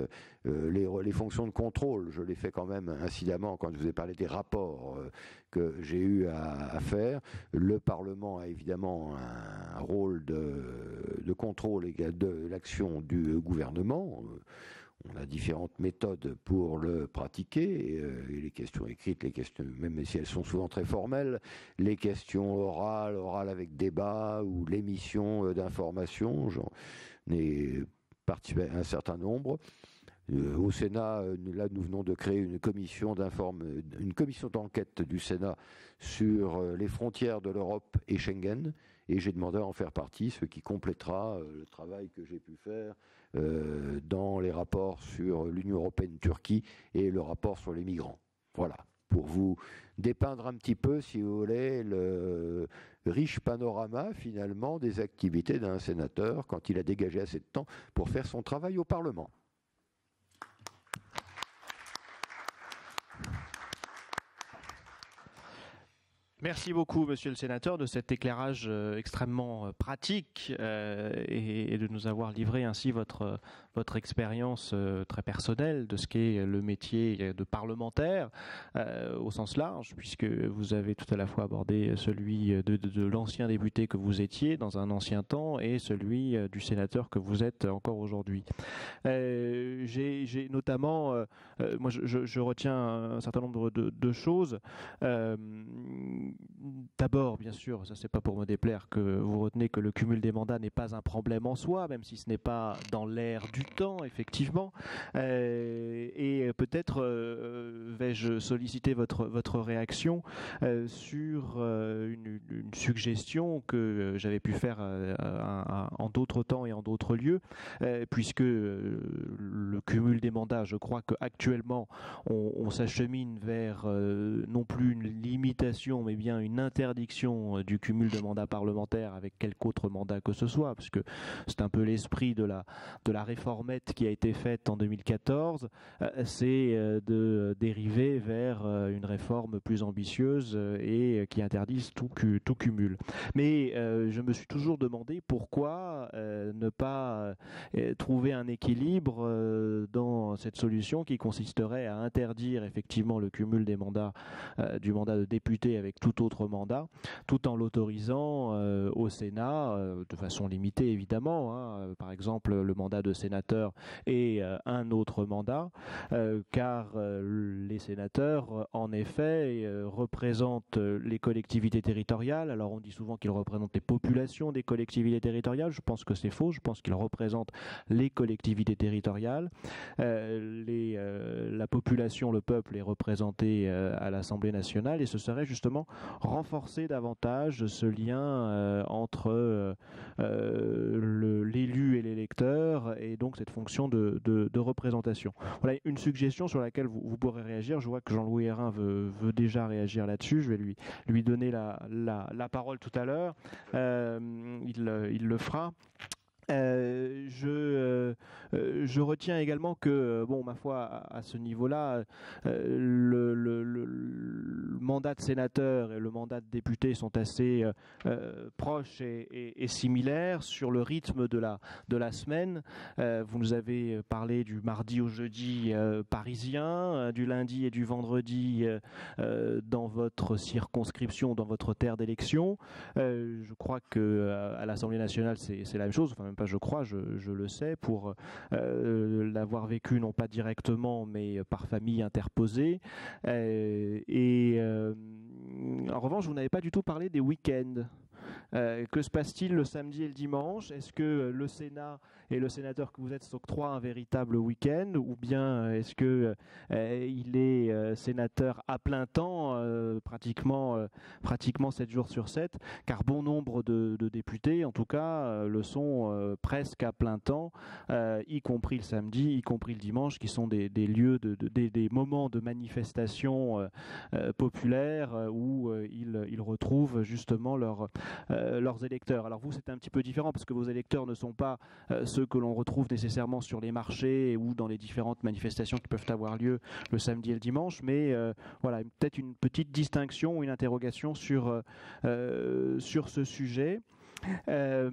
les, fonctions de contrôle. Je l'ai fait quand même incidemment quand je vous ai parlé des rapports que j'ai eu à, faire. Le Parlement a évidemment un rôle de, de contrôle de l'action du gouvernement on a différentes méthodes pour le pratiquer. Euh, les questions écrites, les questions, même si elles sont souvent très formelles, les questions orales, orales avec débat ou l'émission euh, d'informations, j'en ai participé à un certain nombre. Euh, au Sénat, là, nous venons de créer une commission une commission d'enquête du Sénat sur les frontières de l'Europe et Schengen, et j'ai demandé à en faire partie, ce qui complétera le travail que j'ai pu faire euh, dans les rapports sur l'Union européenne-Turquie et le rapport sur les migrants. Voilà, pour vous dépeindre un petit peu, si vous voulez, le riche panorama finalement des activités d'un sénateur quand il a dégagé assez de temps pour faire son travail au Parlement. Merci beaucoup, monsieur le sénateur, de cet éclairage euh, extrêmement euh, pratique euh, et, de nous avoir livré ainsi votre, expérience très personnelle de ce qu'est le métier de parlementaire au sens large, puisque vous avez tout à la fois abordé celui de, de, l'ancien député que vous étiez dans un ancien temps et celui du sénateur que vous êtes encore aujourd'hui. J'ai notamment, moi je, retiens un certain nombre de, choses d'abord, bien sûr, ça c'est pas pour me déplaire que vous retenez que le cumul des mandats n'est pas un problème en soi, même si ce n'est pas dans l'air du temps, effectivement. Euh, et peut-être euh, vais-je solliciter votre votre réaction euh, sur une, suggestion que j'avais pu faire en d'autres temps et en d'autres lieux, puisque le cumul des mandats, je crois qu'actuellement on, s'achemine vers non plus une limitation, mais bien une interdiction euh, du cumul de mandats parlementaires avec quelque autre mandat que ce soit, parce que c'est un peu l'esprit de la, de la réformette qui a été faite en 2014, euh, c'est euh, de dériver vers une réforme plus ambitieuse et qui interdise tout, cumul. Mais je me suis toujours demandé pourquoi ne pas trouver un équilibre dans cette solution qui consisterait à interdire effectivement le cumul des mandats du mandat de député avec tout autre mandat, tout en l'autorisant euh, au Sénat, euh, de façon limitée évidemment, hein, euh, par exemple le mandat de sénateur et un autre mandat, car les sénateurs, en effet, représentent les collectivités territoriales. Alors on dit souvent qu'ils représentent les populations des collectivités territoriales. Je pense que c'est faux. Je pense qu'ils représentent les collectivités territoriales. les, la population, le peuple est représenté à l'Assemblée nationale et ce serait justement renforcer davantage ce lien euh, entre euh, euh, l'élu et l'électeur et donc cette fonction de, représentation. Voilà une suggestion sur laquelle vous, pourrez réagir. Je vois que Jean-Louis Hérin veut, déjà réagir là-dessus. Je vais lui, donner la, parole tout à l'heure. il le fera. Euh, je, euh, euh, je retiens également que, bon, ma foi, à, ce niveau-là, le, mandat de sénateur et le mandat de député sont assez proches et, similaires sur le rythme de la, semaine. vous nous avez parlé du mardi au jeudi parisien, du lundi et du vendredi dans votre circonscription, dans votre terre d'élection. je crois que à l'Assemblée nationale, c'est la même chose. Je crois, je, le sais, pour euh, l'avoir vécu non pas directement, mais par famille interposée. Euh, et euh, en revanche, vous n'avez pas du tout parlé des week-ends. que se passe-t-il le samedi et le dimanche? Est-ce que le Sénat et le sénateur que vous êtes s'octroie un véritable week-end, ou bien est-ce que il est sénateur à plein temps, pratiquement pratiquement 7 jours sur 7, car bon nombre de, députés, en tout cas, le sont presque à plein temps, y compris le samedi, y compris le dimanche, qui sont des, lieux de, des, moments de manifestation populaire où ils, retrouvent justement leur, leurs électeurs. Alors vous, c'est un petit peu différent parce que vos électeurs ne sont pas euh, ceux que l'on retrouve nécessairement sur les marchés ou dans les différentes manifestations qui peuvent avoir lieu le samedi et le dimanche, mais euh, voilà, peut-être une petite distinction ou une interrogation sur, euh, sur ce sujet. Euh,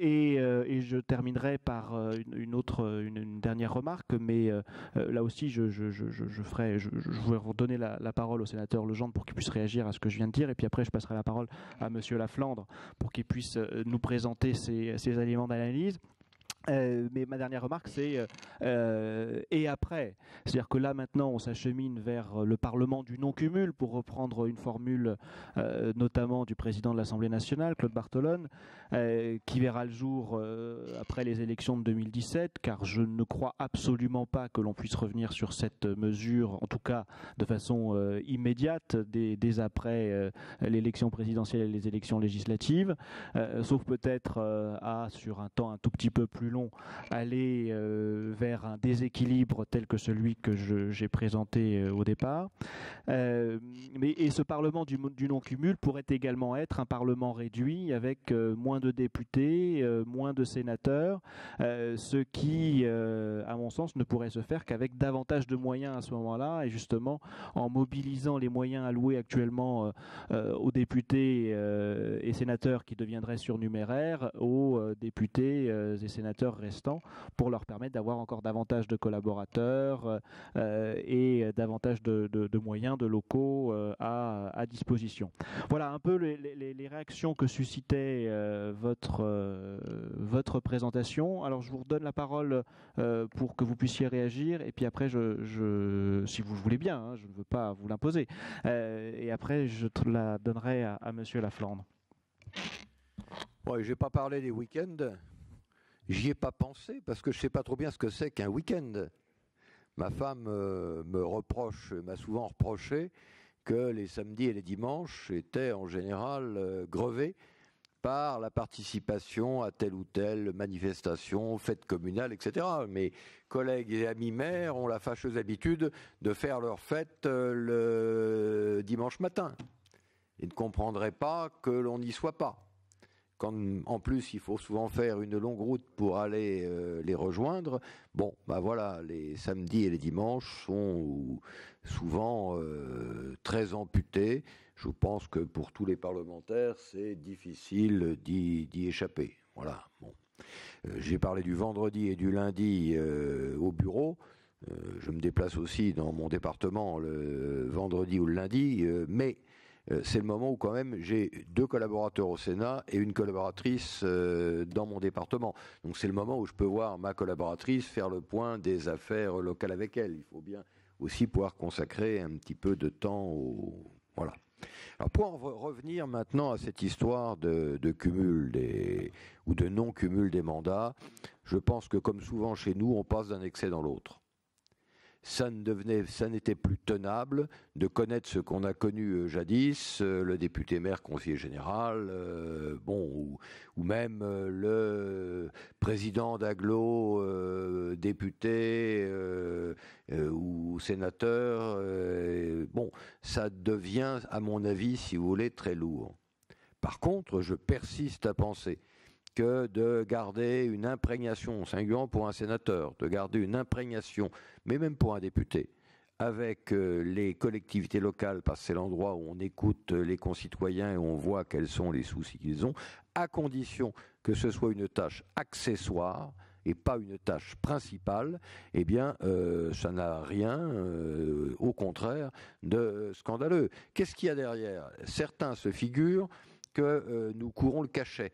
euh, et, je terminerai par euh, une, autre, une, dernière remarque, mais là aussi, je, ferai, je, vais redonner la, la, parole au sénateur Legendre pour qu'il puisse réagir à ce que je viens de dire, et puis après, je passerai la parole à Monsieur Laflandre pour qu'il puisse nous présenter ses, ses éléments d'analyse. Euh, mais ma dernière remarque, c'est euh, euh, et après. C'est-à-dire que là, maintenant, on s'achemine vers le Parlement du non-cumul, pour reprendre une formule notamment du président de l'Assemblée nationale, Claude Bartolone, qui verra le jour après les élections de 2017, car je ne crois absolument pas que l'on puisse revenir sur cette mesure, en tout cas de façon immédiate, dès, dès après l'élection présidentielle et les élections législatives, sauf peut-être à, sur un temps un tout petit peu plus long, aller euh, vers un déséquilibre tel que celui que j'ai présenté euh, au départ. Euh, mais, et ce Parlement du, du non-cumul pourrait également être un Parlement réduit avec moins de députés, moins de sénateurs, ce qui, à mon sens, ne pourrait se faire qu'avec davantage de moyens à ce moment-là et justement en mobilisant les moyens alloués actuellement aux députés et sénateurs qui deviendraient surnuméraires aux députés et sénateurs restants pour leur permettre d'avoir encore davantage de collaborateurs euh, et davantage de, moyens, de locaux euh, à, disposition. Voilà un peu les, réactions que suscitait euh, votre, votre présentation. Alors je vous redonne la parole pour que vous puissiez réagir et puis après, je, si vous voulez bien, hein, je ne veux pas vous l'imposer. et après, je la donnerai à, Monsieur Laflandre. Je n'ai pas parlé des week-ends. J'y ai pas pensé parce que je sais pas trop bien ce que c'est qu'un week-end. Ma femme euh, me reproche, m'a souvent reproché que les samedis et les dimanches étaient en général euh, grevés par la participation à telle ou telle manifestation, fête communale, etc. Mes collègues et amis maires ont la fâcheuse habitude de faire leur fête euh, le dimanche matin. Ils ne comprendraient pas que l'on n'y soit pas quand en plus il faut souvent faire une longue route pour aller euh, les rejoindre, bon, bah voilà, les samedis et les dimanches sont souvent euh, très amputés. Je pense que pour tous les parlementaires, c'est difficile d'y échapper. Voilà. Bon. Euh, j'ai parlé du vendredi et du lundi au bureau. je me déplace aussi dans mon département le vendredi ou le lundi, mais c'est le moment où quand même j'ai deux collaborateurs au Sénat et une collaboratrice euh, dans mon département. Donc c'est le moment où je peux voir ma collaboratrice faire le point des affaires locales avec elle. Il faut bien aussi pouvoir consacrer un petit peu de temps au... Voilà. Alors pour en revenir maintenant à cette histoire de, cumul ou de non-cumul des mandats, je pense que comme souvent chez nous, on passe d'un excès dans l'autre ça ne devenait, ça n'était plus tenable de connaître ce qu'on a connu euh, jadis, euh, le député maire conseiller général, euh, bon, ou, même le président d'aglo, député ou sénateur. bon, ça devient, à mon avis, si vous voulez, très lourd. Par contre, je persiste à penser que de garder une imprégnation, singulièrement pour un sénateur, de garder une imprégnation, mais même pour un député, avec euh, les collectivités locales, parce que c'est l'endroit où on écoute les concitoyens et on voit quels sont les soucis qu'ils ont, à condition que ce soit une tâche accessoire et pas une tâche principale, eh bien, euh, ça n'a rien, euh, au contraire, de scandaleux. Qu'est-ce qu'il y a derrière? Certains se figurent que nous courons le cachet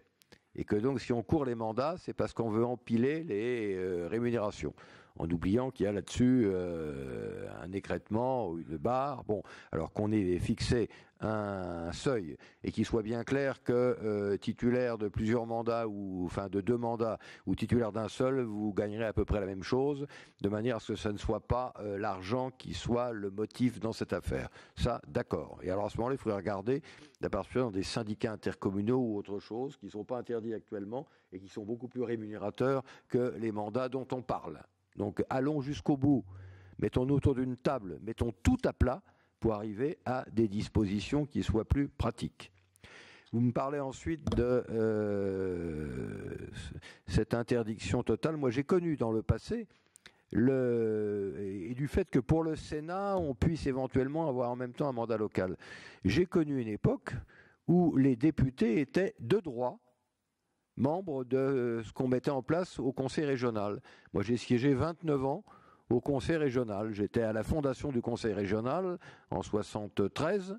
et que donc si on court les mandats, c'est parce qu'on veut empiler les euh, rémunérations. En oubliant qu'il y a là-dessus euh, un écrètement ou une barre. Bon, alors qu'on ait fixé un seuil et qu'il soit bien clair que euh, titulaire de plusieurs mandats ou enfin de deux mandats ou titulaire d'un seul, vous gagnerez à peu près la même chose, de manière à ce que ça ne soit pas euh, l'argent qui soit le motif dans cette affaire. Ça, d'accord. Et alors à ce moment-là, il faudrait regarder la participation des syndicats intercommunaux ou autre chose qui ne sont pas interdits actuellement et qui sont beaucoup plus rémunérateurs que les mandats dont on parle. Donc allons jusqu'au bout. Mettons-nous autour d'une table, mettons tout à plat pour arriver à des dispositions qui soient plus pratiques. Vous me parlez ensuite de euh, cette interdiction totale. Moi, j'ai connu dans le passé et du fait que pour le Sénat, on puisse éventuellement avoir en même temps un mandat local. J'ai connu une époque où les députés étaient de droit membres de ce qu'on mettait en place au Conseil régional. Moi, j'ai siégé 29 ans au Conseil régional. J'étais à la fondation du Conseil régional en 73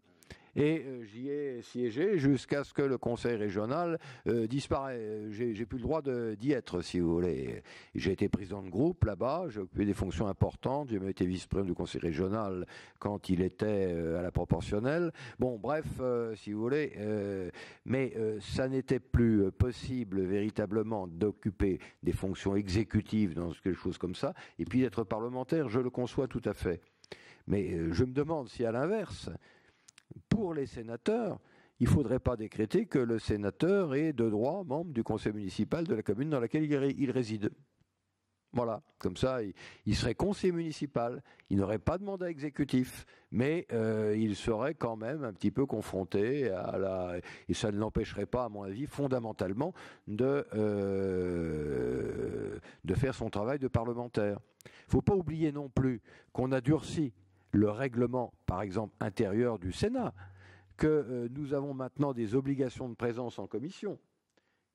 et euh, j'y ai siégé jusqu'à ce que le conseil régional euh, disparaisse. J'ai plus le droit d'y être, si vous voulez. J'ai été président de groupe là-bas, j'ai occupé des fonctions importantes, j'ai même été vice-président du conseil régional quand il était euh, à la proportionnelle. Bon, bref, si vous voulez, mais ça n'était plus possible véritablement d'occuper des fonctions exécutives dans quelque chose comme ça, et puis d'être parlementaire, je le conçois tout à fait. Mais je me demande si à l'inverse, pour les sénateurs, il ne faudrait pas décréter que le sénateur est de droit membre du conseil municipal de la commune dans laquelle il réside. Voilà, comme ça, il, serait conseiller municipal, il n'aurait pas de mandat exécutif, mais euh, il serait quand même un petit peu confronté à la... Et ça ne l'empêcherait pas, à mon avis, fondamentalement, de, euh, de faire son travail de parlementaire. Il ne faut pas oublier non plus qu'on a durci le règlement, par exemple, intérieur du Sénat, que euh, nous avons maintenant des obligations de présence en commission,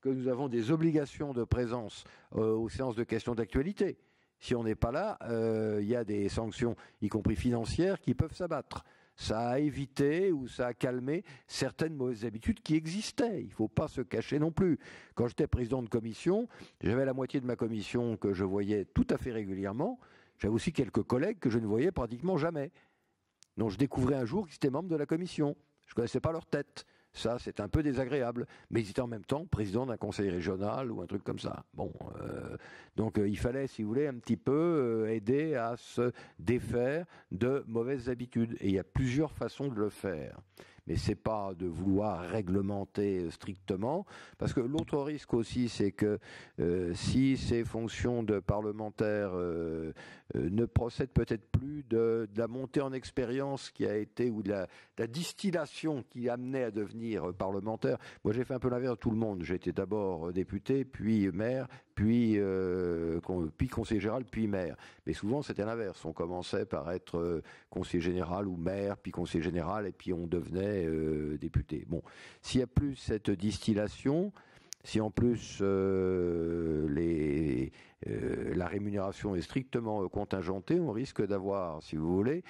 que nous avons des obligations de présence euh, aux séances de questions d'actualité. Si on n'est pas là, euh, il y a des sanctions, y compris financières, qui peuvent s'abattre. Ça a évité ou ça a calmé certaines mauvaises habitudes qui existaient. Il ne faut pas se cacher non plus. Quand j'étais président de commission, j'avais la moitié de ma commission que je voyais tout à fait régulièrement. J'avais aussi quelques collègues que je ne voyais pratiquement jamais. Donc je découvrais un jour qu'ils étaient membres de la commission. Je ne connaissais pas leur tête. Ça, c'est un peu désagréable. Mais ils étaient en même temps président d'un conseil régional ou un truc comme ça. Bon, euh, donc euh, il fallait, si vous voulez, un petit peu euh, aider à se défaire de mauvaises habitudes. Et il y a plusieurs façons de le faire mais c'est pas de vouloir réglementer strictement, parce que l'autre risque aussi, c'est que euh, si ces fonctions de parlementaire euh, euh, ne procèdent peut-être plus de, la montée en expérience qui a été ou de la, distillation qui amenait à devenir parlementaire. Moi, j'ai fait un peu l'inverse de tout le monde. Été d'abord député, puis maire, puis, euh, puis conseiller général, puis maire. Mais souvent, c'était l'inverse. On commençait par être euh, conseiller général ou maire, puis conseiller général, et puis on devenait euh, député. Bon, s'il y a plus cette distillation, si en plus la rémunération est strictement contingentée, on risque d'avoir, si vous voulez,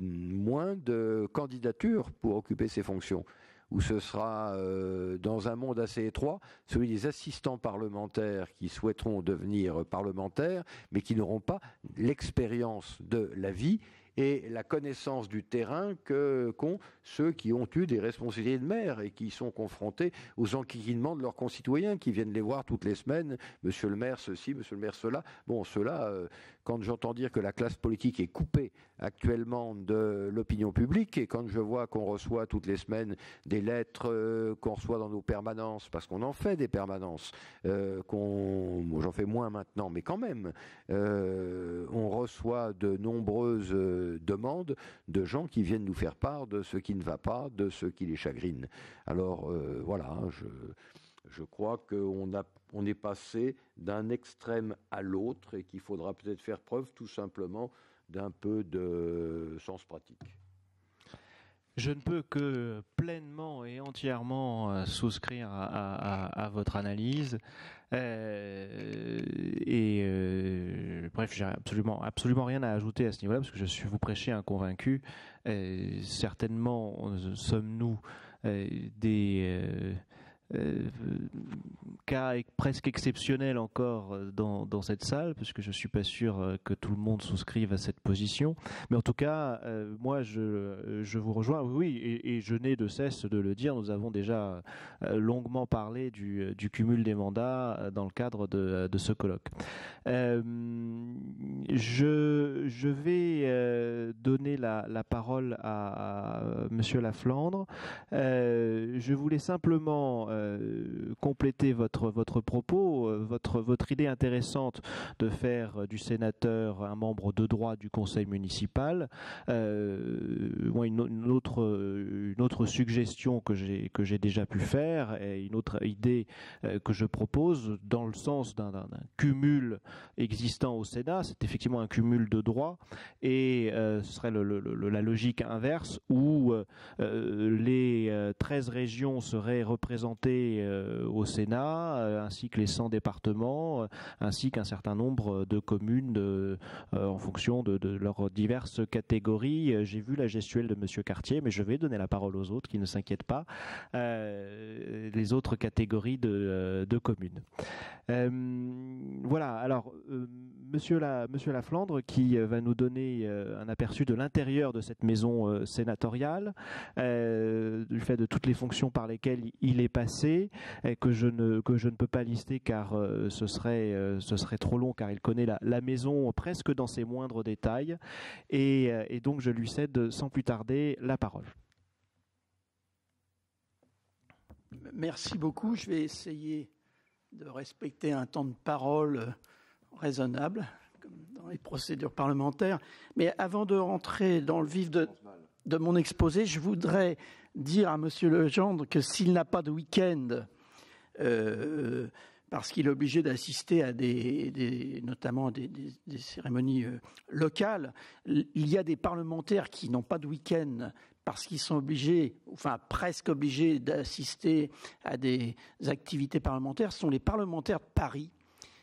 moins de candidatures pour occuper ces fonctions où ce sera euh, dans un monde assez étroit, celui des assistants parlementaires qui souhaiteront devenir parlementaires, mais qui n'auront pas l'expérience de la vie et la connaissance du terrain que qu'ont ceux qui ont eu des responsabilités de maire et qui sont confrontés aux enquiquinements de leurs concitoyens qui viennent les voir toutes les semaines, monsieur le maire ceci, monsieur le maire cela. Bon, cela, euh, quand j'entends dire que la classe politique est coupée actuellement de l'opinion publique et quand je vois qu'on reçoit toutes les semaines des lettres euh, qu'on reçoit dans nos permanences, parce qu'on en fait des permanences, euh, qu'on, j'en fais moins maintenant, mais quand même, euh, on reçoit de nombreuses demandes de gens qui viennent nous faire part de ce qui ne va pas, de ce qui les chagrine. Alors voilà, je je crois qu'on on est passé d'un extrême à l'autre et qu'il faudra peut-être faire preuve tout simplement d'un peu de sens pratique. Je ne peux que pleinement et entièrement euh, souscrire à, votre analyse. Euh, et euh, bref, j'ai absolument, absolument rien à ajouter à ce niveau-là, parce que je suis vous prêcher un convaincu. certainement, sommes-nous des cas presque exceptionnel encore dans, dans, cette salle, parce que je suis pas sûr que tout le monde souscrive à cette position. Mais en tout cas, moi, je, je vous rejoins. Oui, et, je n'ai de cesse de le dire. Nous avons déjà longuement parlé du, cumul des mandats dans le cadre de, ce colloque. je, je vais donner la, la parole à, à Monsieur Laflandre. Euh, je voulais simplement euh, compléter votre votre propos, euh, votre idée intéressante de faire du sénateur un membre de droit du conseil municipal. moi, une, une, autre suggestion que j'ai déjà pu faire et une autre idée que je propose dans le sens d'un cumul existant au Sénat, c'est effectivement un cumul de droits et ce serait la logique inverse où les 13 régions seraient représentées au Sénat, ainsi que les 100 départements, ainsi qu'un certain nombre de communes en fonction de, leurs diverses catégories. J'ai vu la gestuelle de Monsieur Cartier, mais je vais donner la parole aux autres qui ne s'inquiètent pas, les autres catégories de, communes. voilà, alors Monsieur, la, Monsieur Laflandre qui va nous donner un aperçu de l'intérieur de cette maison sénatoriale, euh, du fait de toutes les fonctions par lesquelles il est passé, que je ne peux pas lister car euh, ce serait euh, ce serait trop long car il connaît la, maison presque dans ses moindres détails et, et donc je lui cède sans plus tarder la parole. Merci beaucoup. Je vais essayer de respecter un temps de parole raisonnable, dans les procédures parlementaires. Mais avant de rentrer dans le vif de mon exposé, je voudrais dire à Monsieur Legendre que s'il n'a pas de week-end, euh, parce qu'il est obligé d'assister à des, notamment des, des, des cérémonies euh, locales, il y a des parlementaires qui n'ont pas de week-end parce qu'ils sont obligés, enfin presque obligés d'assister à des activités parlementaires, ce sont les parlementaires de Paris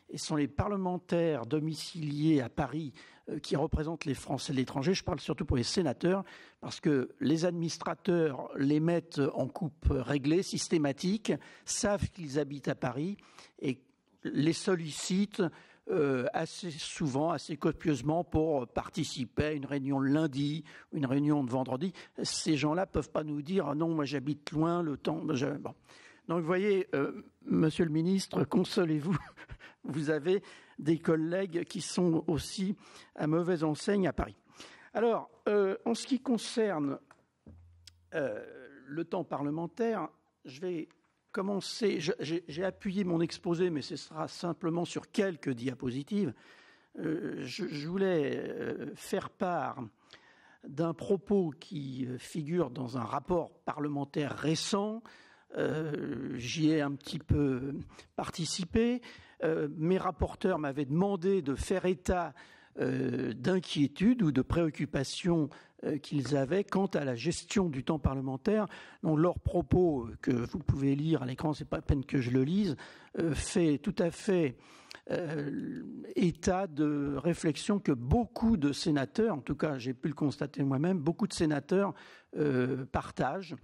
et ce sont les parlementaires domiciliés à Paris euh, qui représentent les Français de l'étranger. Je parle surtout pour les sénateurs, parce que les administrateurs les mettent en coupe réglée, systématique, savent qu'ils habitent à Paris et les sollicitent euh, assez souvent, assez copieusement pour participer à une réunion le lundi, une réunion de vendredi. Ces gens-là peuvent pas nous dire ah non, moi j'habite loin, le temps. Donc vous voyez, euh, Monsieur le Ministre, consolez-vous, vous avez des collègues qui sont aussi à mauvaise enseigne à Paris. Alors, euh, en ce qui concerne euh, le temps parlementaire, je vais commencer. J'ai appuyé mon exposé, mais ce sera simplement sur quelques diapositives. Euh, je, voulais faire part d'un propos qui figure dans un rapport parlementaire récent. J'y ai un petit peu participé. Euh, mes rapporteurs m'avaient demandé de faire état euh, d'inquiétudes ou de préoccupations euh, qu'ils avaient quant à la gestion du temps parlementaire. Donc leur propos que vous pouvez lire à l'écran, c'est pas la peine que je le lise, euh, fait tout à fait euh, état de réflexion que beaucoup de sénateurs, en tout cas j'ai pu le constater moi-même, beaucoup de sénateurs partagent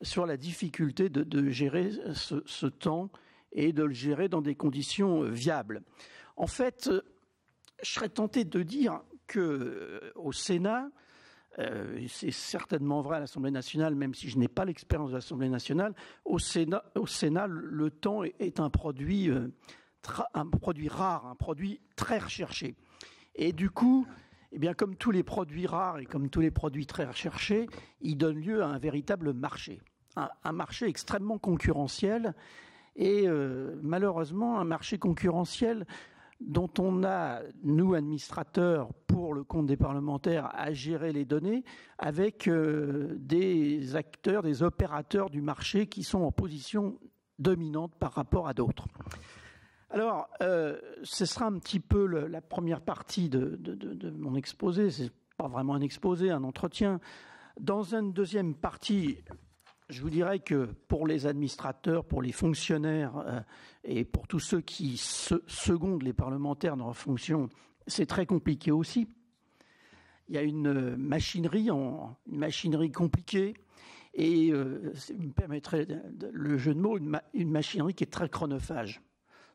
sur la difficulté de, gérer ce temps et de le gérer dans des conditions viables. En fait, je serais tenté de dire que euh, au Sénat, euh, c'est certainement vrai à l'Assemblée nationale, même si je n'ai pas l'expérience de l'Assemblée nationale, au Sénat, le temps est un produit, euh, un produit rare, un produit très recherché. Et du coup, eh bien, comme tous les produits rares et comme tous les produits très recherchés, il donne lieu à un véritable marché, un marché extrêmement concurrentiel et euh, malheureusement un marché concurrentiel dont on a, nous, administrateurs, pour le compte des parlementaires, à gérer les données avec euh, des acteurs, des opérateurs du marché qui sont en position dominante par rapport à d'autres. Alors, euh, ce sera un petit peu la première partie de, de mon exposé. C'est pas vraiment un exposé, un entretien. Dans une deuxième partie, je vous dirais que pour les administrateurs, pour les fonctionnaires euh, et pour tous ceux qui se, secondent les parlementaires dans leurs fonctions, c'est très compliqué aussi. Il y a une machinerie, en, une machinerie compliquée et euh, me permettrait le jeu de mots, une, machinerie qui est très chronophage,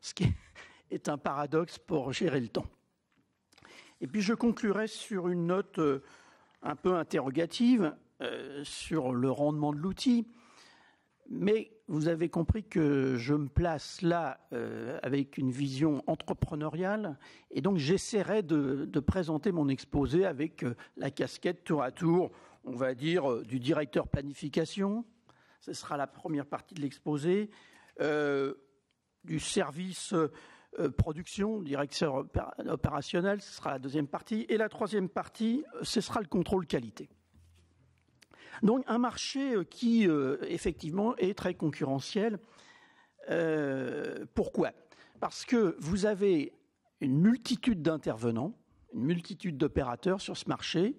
ce qui (laughs) est un paradoxe pour gérer le temps. Et puis je conclurai sur une note euh, un peu interrogative euh, sur le rendement de l'outil. Mais vous avez compris que je me place là euh, avec une vision entrepreneuriale et donc j'essaierai de, présenter mon exposé avec la casquette tour à tour, on va dire, du directeur planification. Ce sera la première partie de l'exposé. du service euh, production, directeur opérationnel, ce sera la deuxième partie. Et la troisième partie, euh, ce sera le contrôle qualité. Donc un marché euh, qui, effectivement, est très concurrentiel. pourquoi? Parce que vous avez une multitude d'intervenants, une multitude d'opérateurs sur ce marché,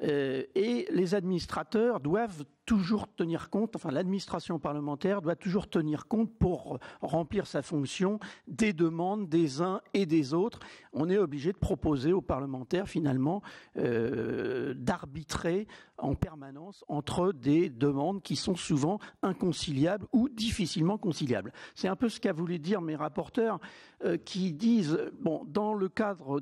et les administrateurs doivent toujours tenir compte, enfin l'administration parlementaire doit toujours tenir compte pour remplir sa fonction des demandes des uns et des autres. On est obligé de proposer aux parlementaires finalement euh, d'arbitrer en permanence entre des demandes qui sont souvent inconciliables ou difficilement conciliables. C'est un peu ce qu'a voulu dire mes rapporteurs euh, qui disent, dans le cadre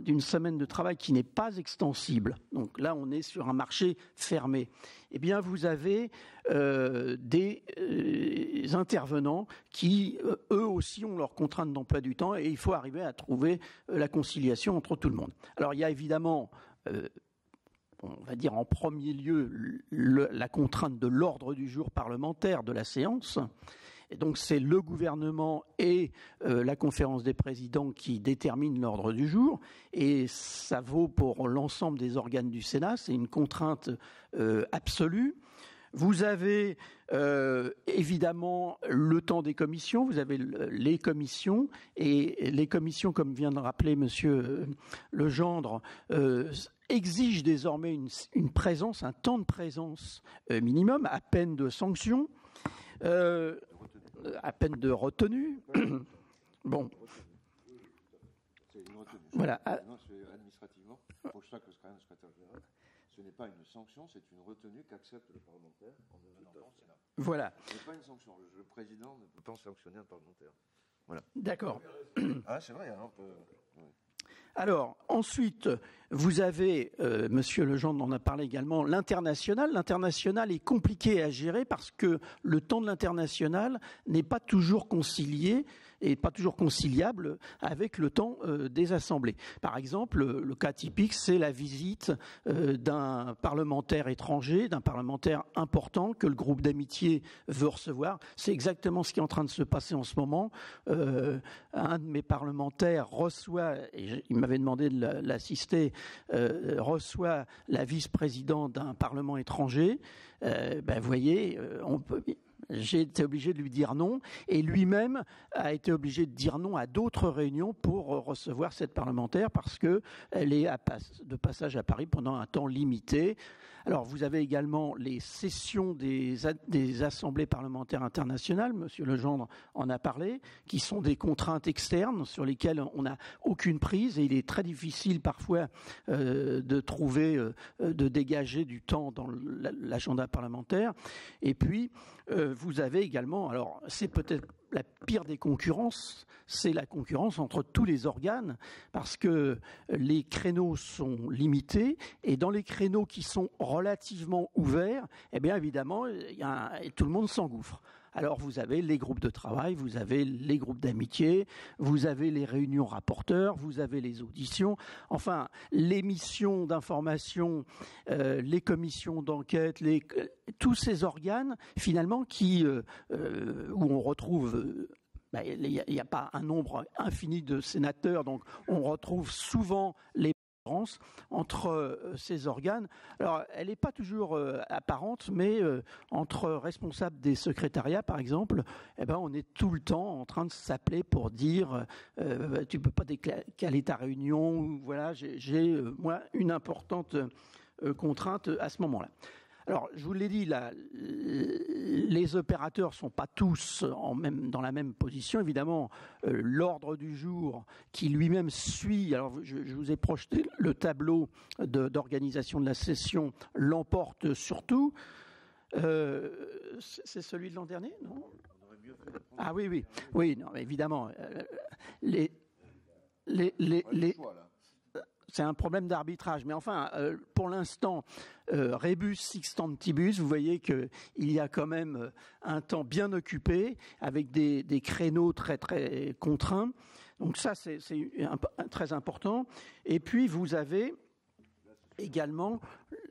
d'une semaine de travail qui n'est pas extensible, donc là on est sur un marché fermé, eh bien, vous avez euh, des euh, intervenants qui, euh, eux aussi, ont leurs contraintes d'emploi du temps et il faut arriver à trouver la conciliation entre tout le monde. Alors, il y a évidemment on va dire en premier lieu la contrainte de l'ordre du jour parlementaire de la séance. Donc c'est le gouvernement et la conférence des présidents qui déterminent l'ordre du jour. Et ça vaut pour l'ensemble des organes du Sénat. C'est une contrainte euh, absolue. Vous avez euh, évidemment le temps des commissions, vous avez les commissions, et les commissions, comme vient de rappeler Monsieur euh, Legendre, exigent désormais une, présence, un temps de présence minimum, à peine de sanction, à peine de retenue. (clears throat) bon. Voilà. Administrativement, pour chaque secrétaire général ce n'est pas une sanction, c'est une retenue qu'accepte le parlementaire en devenant Sénat. Voilà. Ce n'est pas une sanction. Le, président ne peut pas sanctionner un parlementaire. Voilà. D'accord. Ah, c'est vrai. Hein, Alors, ensuite, vous avez, euh, Monsieur Legendre en a parlé également, l'international. L'international est compliqué à gérer parce que le temps de l'international n'est pas toujours concilié et pas toujours conciliable avec le temps euh, des assemblées. Par exemple, le cas typique, c'est la visite euh, d'un parlementaire étranger, d'un parlementaire important que le groupe d'amitié veut recevoir. C'est exactement ce qui est en train de se passer en ce moment. Euh, un de mes parlementaires reçoit, et il m'avait demandé de l'assister, reçoit la vice-présidente d'un parlement étranger. ben, vous voyez, on peut, j'ai été obligé de lui dire non, et lui-même a été obligé de dire non à d'autres réunions pour recevoir cette parlementaire parce qu'elle est de passage à Paris pendant un temps limité. Alors, vous avez également les sessions des, assemblées parlementaires internationales, Monsieur Legendre en a parlé, qui sont des contraintes externes sur lesquelles on n'a aucune prise et il est très difficile parfois euh, de trouver, euh, de dégager du temps dans l'agenda parlementaire. Et puis, euh, vous avez également, alors c'est peut-être la pire des concurrences, c'est la concurrence entre tous les organes, parce que les créneaux sont limités, et dans les créneaux qui sont relativement ouverts, eh bien évidemment, tout le monde s'engouffre. Alors vous avez les groupes de travail, vous avez les groupes d'amitié, vous avez les réunions rapporteurs, vous avez les auditions, enfin les missions d'information, euh, les commissions d'enquête, tous ces organes finalement euh, euh, où on retrouve bah, il n'y a, pas un nombre infini de sénateurs, donc on retrouve souvent les entre euh, ces organes. Alors, elle n'est pas toujours euh, apparente, mais euh, entre responsables des secrétariats, par exemple, eh ben, on est tout le temps en train de s'appeler pour dire tu peux pas décaler ta réunion, voilà, j'ai moi une importante contrainte à ce moment-là. Alors, je vous l'ai dit, les opérateurs ne sont pas tous dans la même position. Évidemment, euh, l'ordre du jour qui lui-même suit, alors je, vous ai projeté le tableau d'organisation de, la session, l'emporte surtout. c'est celui de l'an dernier, non? Ah oui, oui, oui, non, évidemment. les, les, c'est un problème d'arbitrage. Mais enfin, euh, pour l'instant, euh, Rebus Sixtantibus, vous voyez qu'il y a quand même euh, un temps bien occupé, avec des, des créneaux très très contraints. Donc ça, c'est très important. Et puis, vous avez également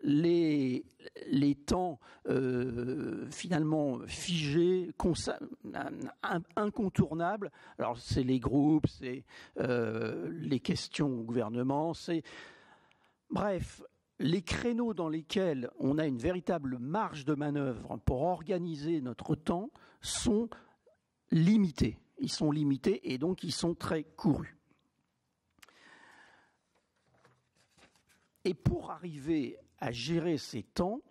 les, les temps euh, finalement figés, incontournables. Alors c'est les groupes, c'est euh, les questions au gouvernement, c'est bref les créneaux dans lesquels on a une véritable marge de manœuvre pour organiser notre temps sont limités. Ils sont limités et donc ils sont très courus. Et pour arriver à gérer ces temps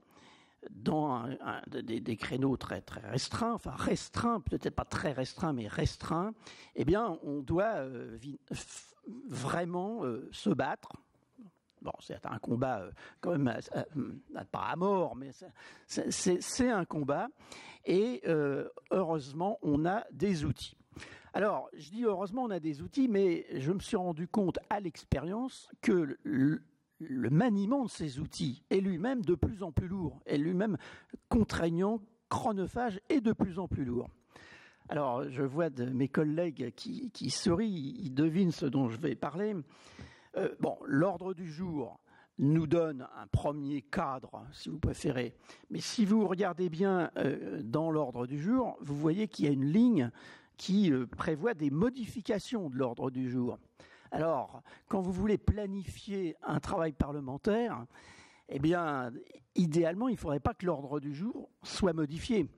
dans des, créneaux très très restreints, enfin restreints, peut-être pas très restreints, mais restreints, eh bien, on doit euh, vraiment euh, se battre. Bon, c'est un combat euh, quand même pas à mort, mais c'est un combat. Et heureusement, on a des outils. Alors, je dis heureusement, on a des outils, mais je me suis rendu compte à l'expérience que maniement de ces outils est lui-même de plus en plus lourd, est lui-même contraignant, chronophage et de plus en plus lourd. Alors, je vois mes collègues qui, qui sourient, ils devinent ce dont je vais parler. Euh, bon, l'ordre du jour nous donne un premier cadre, si vous préférez. Mais si vous regardez bien euh, dans l'ordre du jour, vous voyez qu'il y a une ligne qui euh, prévoit des modifications de l'ordre du jour. Alors, quand vous voulez planifier un travail parlementaire, eh bien, idéalement, il ne faudrait pas que l'ordre du jour soit modifié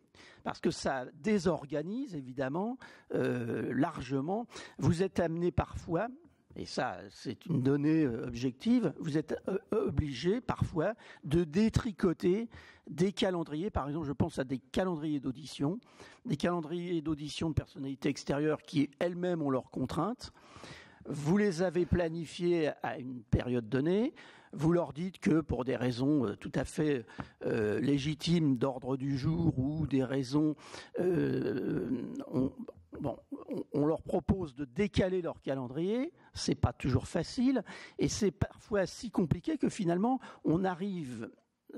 parce que ça désorganise évidemment euh, largement. Vous êtes amené parfois, et ça c'est une donnée euh, objective, vous êtes euh, obligé parfois de détricoter des calendriers, par exemple je pense à des calendriers d'audition, des calendriers d'audition de personnalités extérieures qui elles-mêmes ont leurs contraintes, vous les avez planifiés à une période donnée, vous leur dites que pour des raisons euh, tout à fait euh, légitimes d'ordre du jour ou des raisons, euh, on, bon, on, leur propose de décaler leur calendrier. C'est pas toujours facile et c'est parfois si compliqué que finalement on arrive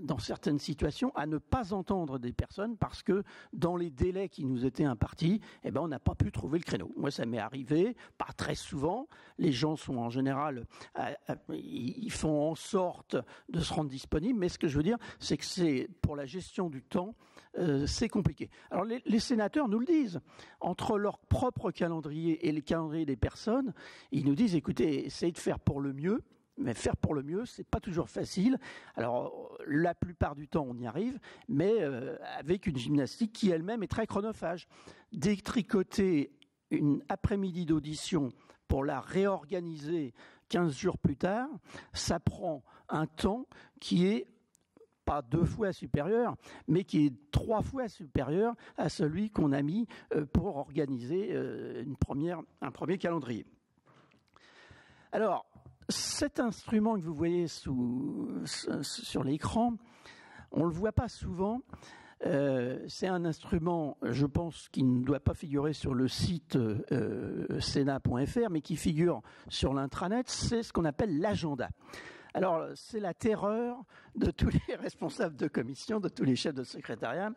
dans certaines situations, à ne pas entendre des personnes parce que dans les délais qui nous étaient impartis, eh ben, on n'a pas pu trouver le créneau. Moi, ça m'est arrivé, pas très souvent. Les gens sont en général, euh, euh, ils font en sorte de se rendre disponibles, mais ce que je veux dire, c'est que c'est pour la gestion du temps, euh, c'est compliqué. Alors les, les, sénateurs nous le disent, entre leur propre calendrier et les calendriers des personnes, ils nous disent, écoutez, essayez de faire pour le mieux mais faire pour le mieux, c'est pas toujours facile. Alors, la plupart du temps, on y arrive, mais euh, avec une gymnastique qui elle-même est très chronophage. Détricoter une après-midi d'audition pour la réorganiser 15 jours plus tard, ça prend un temps qui est pas deux fois supérieur, mais qui est trois fois supérieur à celui qu'on a mis euh, pour organiser euh, un premier calendrier. Alors, cet instrument que vous voyez sur l'écran, on ne le voit pas souvent. Euh, c'est un instrument, je pense, qui ne doit pas figurer sur le site euh, sénat.fr, mais qui figure sur l'intranet. C'est ce qu'on appelle l'agenda. Alors, c'est la terreur de tous les (laughs) responsables de commission, de tous les chefs de secrétariat.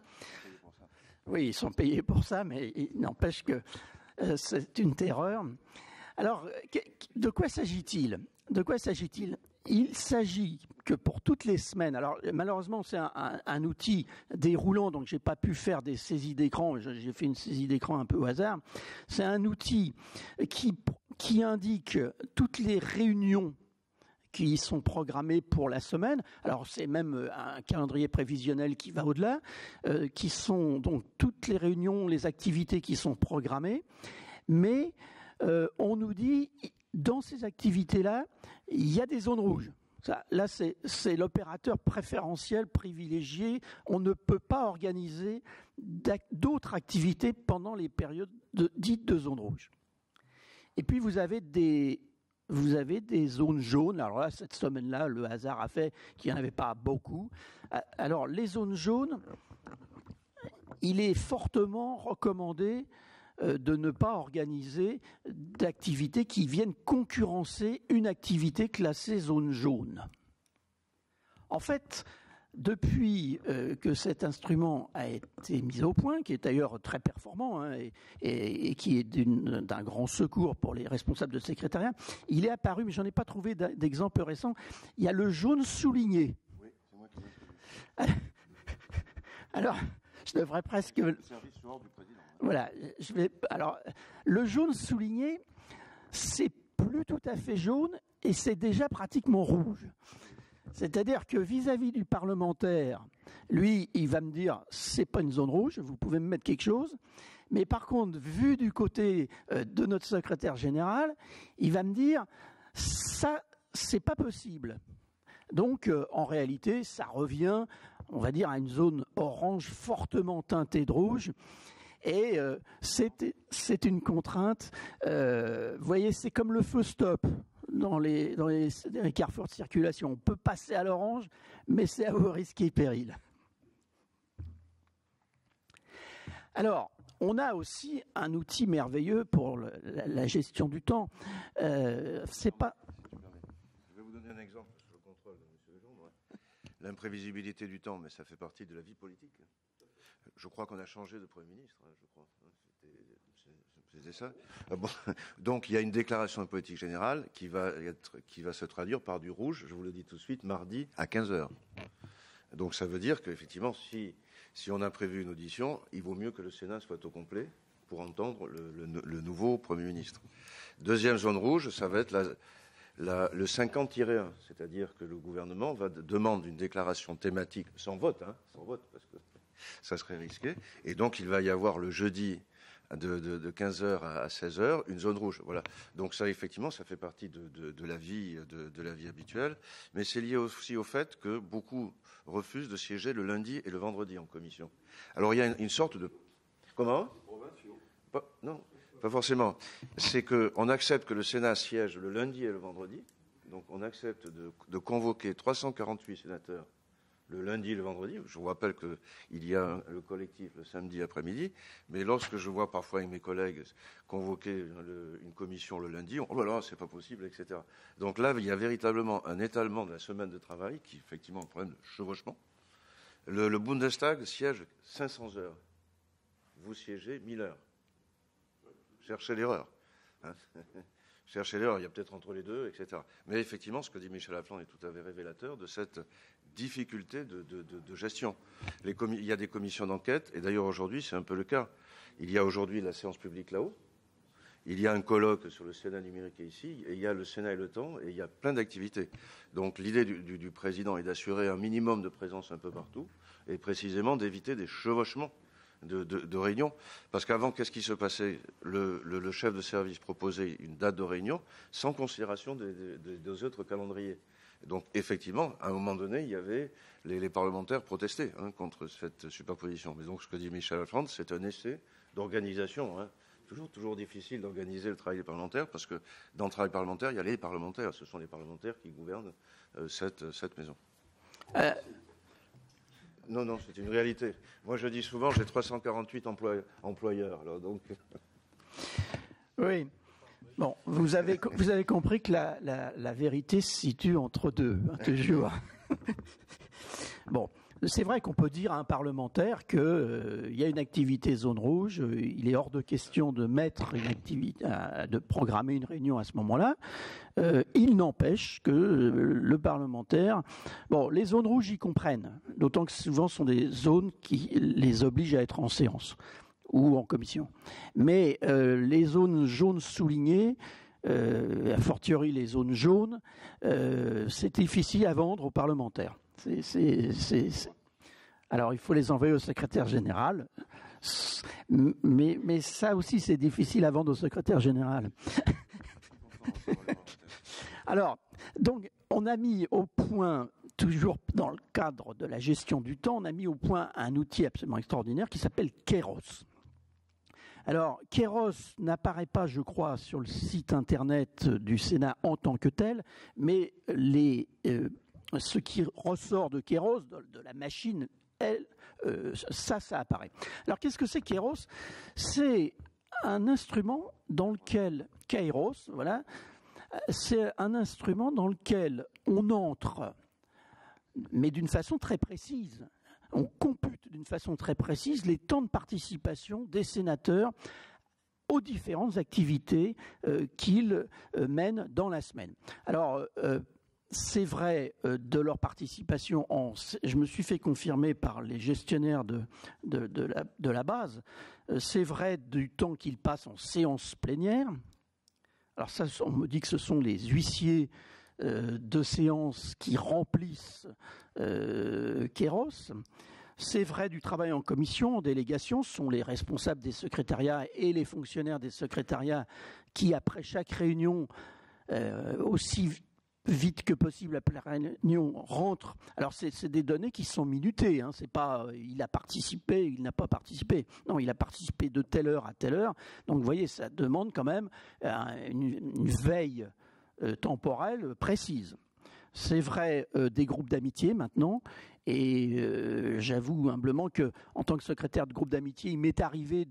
Oui, ils sont payés pour ça, mais il n'empêche que euh, c'est une terreur. Alors, de quoi s'agit-il? De quoi s'agit-il? Il s'agit que pour toutes les semaines, alors malheureusement c'est un, outil déroulant, donc j'ai pas pu faire des saisies d'écran, j'ai fait une saisie d'écran un peu au hasard. C'est un outil qui, indique toutes les réunions qui sont programmées pour la semaine. Alors c'est même un calendrier prévisionnel qui va au-delà, euh, qui sont donc toutes les réunions, les activités qui sont programmées, mais euh, on nous dit dans ces activités-là, il y a des zones rouges. là, c'est l'opérateur préférentiel, privilégié. On ne peut pas organiser d'autres activités pendant les périodes dites de zone rouge. Et puis, vous avez des vous avez des zones jaunes. Alors là, cette semaine-là, le hasard a fait qu'il n'y en avait pas beaucoup. Alors, les zones jaunes, il est fortement recommandé euh, de ne pas organiser d'activités qui viennent concurrencer une activité classée zone jaune. En fait, depuis euh, que cet instrument a été mis au point, qui est d'ailleurs très performant hein, et, qui est d'un grand secours pour les responsables de secrétariat, il est apparu, mais je n'en ai pas trouvé d'exemple récent, il y a le jaune souligné. Oui, c'est moi qui (laughs) Alors, je devrais presque. Le service du président. Voilà. Je vais, alors, le jaune souligné, c'est plus tout à fait jaune et c'est déjà pratiquement rouge. C'est-à-dire que vis-à-vis du parlementaire, lui, il va me dire c'est pas une zone rouge, vous pouvez me mettre quelque chose. Mais par contre, vu du côté euh, de notre secrétaire général, il va me dire ça, c'est pas possible. Donc, euh, en réalité, ça revient, on va dire, à une zone orange fortement teintée de rouge. Et euh, c'est une contrainte. Euh, vous voyez, c'est comme le feu stop dans les, dans les, carrefours de circulation. On peut passer à l'orange, mais c'est à vos risques et périls. Alors, on a aussi un outil merveilleux pour la, gestion du temps. Euh, c'est pas. Je vais vous donner un exemple sur le contrôle de M. Legendre. L'imprévisibilité du temps, mais ça fait partie de la vie politique. Je crois qu'on a changé de Premier ministre, hein, je crois. C'était ça. Ah (laughs) Donc il y a une déclaration de politique générale qui va, se traduire par du rouge, je vous le dis tout de suite, mardi à 15h. Donc ça veut dire qu'effectivement, si, si on a prévu une audition, il vaut mieux que le Sénat soit au complet pour entendre le, nouveau Premier ministre. Deuxième zone rouge, ça va être le 50-1, c'est-à-dire que le gouvernement va demande une déclaration thématique sans vote, hein, sans vote, parce que ça serait risqué. Et donc, il va y avoir le jeudi de, 15h à 16h, une zone rouge. Voilà. Donc ça, effectivement, ça fait partie de, la vie, de, la vie habituelle. Mais c'est lié aussi au fait que beaucoup refusent de siéger le lundi et le vendredi en commission. Alors il y a une, sorte de... Comment Non, pas forcément. C'est qu'on accepte que le Sénat siège le lundi et le vendredi. Donc on accepte de convoquer 348 sénateurs le lundi et le vendredi. Je vous rappelle qu'il y a le collectif le samedi après-midi, mais lorsque je vois parfois avec mes collègues convoquer une commission le lundi, oh là là, c'est pas possible, etc. Donc là, il y a véritablement un étalement de la semaine de travail qui, effectivement, un problème de chevauchement. Le, Bundestag siège 500 heures. Vous siégez 1000 heures. Cherchez l'erreur. Hein. (laughs) Cherchez l'erreur, il y a peut-être entre les deux, etc. Mais effectivement, ce que dit Michel Lafland est tout à fait révélateur de cette difficulté de, gestion. il y a des commissions d'enquête, et d'ailleurs aujourd'hui c'est un peu le cas. Il y a aujourd'hui la séance publique là-haut, il y a un colloque sur le Sénat numérique ici, et il y a le Sénat et le temps, et il y a plein d'activités. Donc l'idée du, président est d'assurer un minimum de présence un peu partout, et précisément d'éviter des chevauchements de, réunions. Parce qu'avant, qu'est-ce qui se passait? Le, chef de service proposait une date de réunion sans considération des autres calendriers. Donc effectivement, à un moment donné, il y avait les, parlementaires protestaient hein, contre cette superposition. Mais donc ce que dit Michel Alfrand, c'est un essai d'organisation. Hein. Toujours, toujours difficile d'organiser le travail des parlementaires parce que dans le travail parlementaire, il y a les parlementaires. Ce sont les parlementaires qui gouvernent euh, cette, cette, maison. Euh. Non, non, c'est une réalité. Moi, je dis souvent, j'ai 348 employeurs. Donc. Oui. Bon, vous avez, vous avez compris que la, la, vérité se situe entre deux, hein, toujours. (laughs) bon, c'est vrai qu'on peut dire à un parlementaire qu'il euh, y a une activité zone rouge, euh, il est hors de question de mettre une activité, euh, de programmer une réunion à ce moment-là. il n'empêche que le parlementaire, bon, les zones rouges y comprennent, d'autant que souvent ce sont des zones qui les obligent à être en séance ou en commission. Mais euh, les zones jaunes soulignées, euh, a fortiori les zones jaunes, euh, c'est difficile à vendre aux parlementaires. Alors il faut les envoyer au secrétaire général, mais, ça aussi c'est difficile à vendre au secrétaire général. (laughs) Alors, donc, on a mis au point, toujours dans le cadre de la gestion du temps, on a mis au point un outil absolument extraordinaire qui s'appelle Keros. Alors, Kéros n'apparaît pas, je crois, sur le site internet du Sénat en tant que tel, mais les, euh, ce qui ressort de Kéros, de, la machine, elle, euh, ça, ça apparaît. Alors, qu'est-ce que c'est Kéros? C'est un instrument dans lequel, Kairos, voilà, c'est un instrument dans lequel on entre, mais d'une façon très précise. On compute d'une façon très précise les temps de participation des sénateurs aux différentes activités euh, qu'ils euh, mènent dans la semaine. Alors, c'est vrai de leur participation en. Je me suis fait confirmer par les gestionnaires de, la, base. c'est vrai du temps qu'ils passent en séance plénière, alors ça, on me dit que ce sont les huissiers euh, de séance qui remplissent euh, Kéros. C'est vrai du travail en commission, en délégation, ce sont les responsables des secrétariats et les fonctionnaires des secrétariats qui, après chaque réunion, euh, aussi vite que possible la réunion rentre. Alors c'est des données qui sont minutées. Hein. C'est pas euh, il a participé, il n'a pas participé. Non, il a participé de telle heure à telle heure. Donc vous voyez, ça demande quand même euh, une, veille euh, temporelle précise. C'est vrai des groupes d'amitié maintenant, et euh, j'avoue humblement que, en tant que secrétaire de groupe d'amitié, il m'est arrivé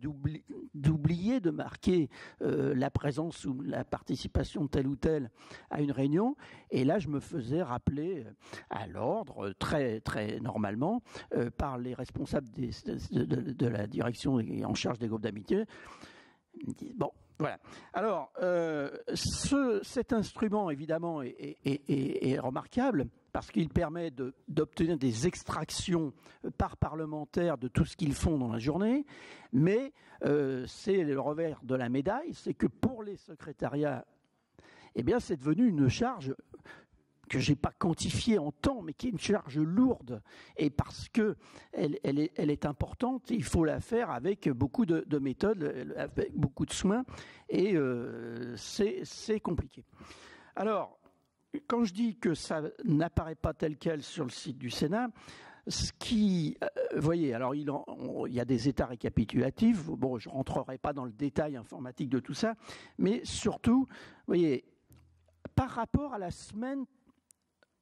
d'oublier de marquer euh, la présence ou la participation de tel ou tel à une réunion. Et là, je me faisais rappeler euh, à l'ordre, très, très normalement, par les responsables de, la direction en charge des groupes d'amitié. Bon, voilà. Alors, cet instrument, évidemment, est remarquable parce qu'il permet d'obtenir des extractions euh, par parlementaire de tout ce qu'ils font dans la journée, mais euh, c'est le revers de la médaille, c'est que pour les secrétariats, eh bien, c'est devenu une charge que j'ai pas quantifiée en temps, mais qui est une charge lourde. Et parce que elle, est, importante, il faut la faire avec beaucoup de, méthodes, avec beaucoup de soins, et euh, c'est compliqué. Alors, quand je dis que ça n'apparaît pas tel quel sur le site du Sénat, ce qui, euh, vous voyez, alors il, y a des états récapitulatifs. Bon, je rentrerai pas dans le détail informatique de tout ça, mais surtout, vous voyez, par rapport à la semaine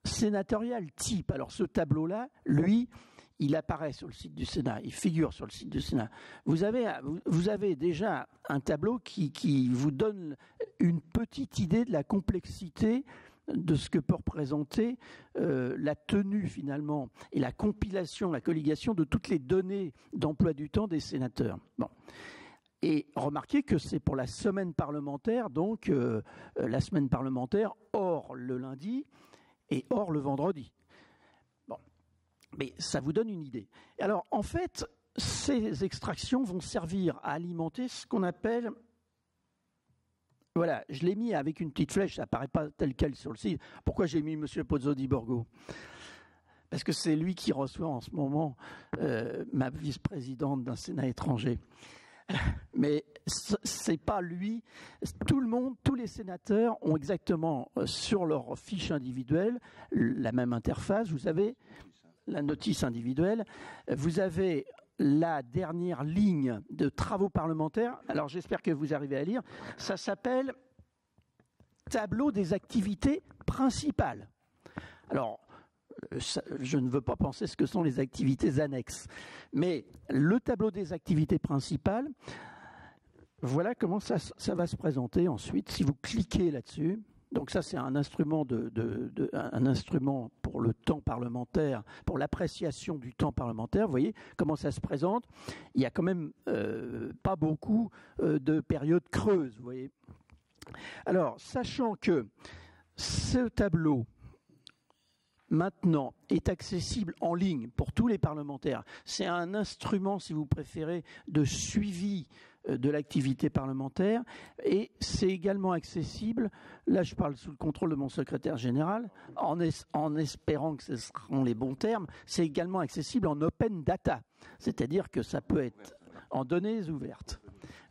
sénatoriale type. Alors ce tableau-là, lui, il apparaît sur le site du Sénat, il figure sur le site du Sénat. Vous avez, déjà un tableau qui, vous donne une petite idée de la complexité de ce que peut représenter euh, la tenue finalement et la compilation, la collégation de toutes les données d'emploi du temps des sénateurs. Et remarquez que c'est pour la semaine parlementaire, donc euh, euh, la semaine parlementaire hors le lundi et hors le vendredi. Mais ça vous donne une idée. Alors en fait, ces extractions vont servir à alimenter ce qu'on appelle voilà, je l'ai mis avec une petite flèche, ça apparaît pas tel quel sur le site. Pourquoi j'ai mis M. Pozzo di Borgo? Parce que c'est lui qui reçoit en ce moment euh, ma vice-présidente d'un Sénat étranger. Mais c'est pas lui. Tout le monde, tous les sénateurs ont exactement euh, sur leur fiche individuelle la même interface. Vous avez la notice individuelle. Vous avez la dernière ligne de travaux parlementaires. Alors j'espère que vous arrivez à lire. Ça s'appelle Tableau des activités principales. Alors, je ne veux pas penser ce que sont les activités annexes, mais le tableau des activités principales, voilà comment ça, va se présenter ensuite. Si vous cliquez là-dessus, donc ça, c'est un instrument, pour le temps parlementaire, pour l'appréciation du temps parlementaire. Vous voyez comment ça se présente. Il y a quand même euh, pas beaucoup euh, de périodes creuses. Alors, sachant que ce tableau maintenant est accessible en ligne pour tous les parlementaires. C'est un instrument, si vous préférez, de suivi euh, de l'activité parlementaire et c'est également accessible, là je parle sous le contrôle de mon secrétaire général, en, en espérant que ce seront les bons termes, c'est également accessible en open data, c'est-à-dire que ça peut être en données ouvertes.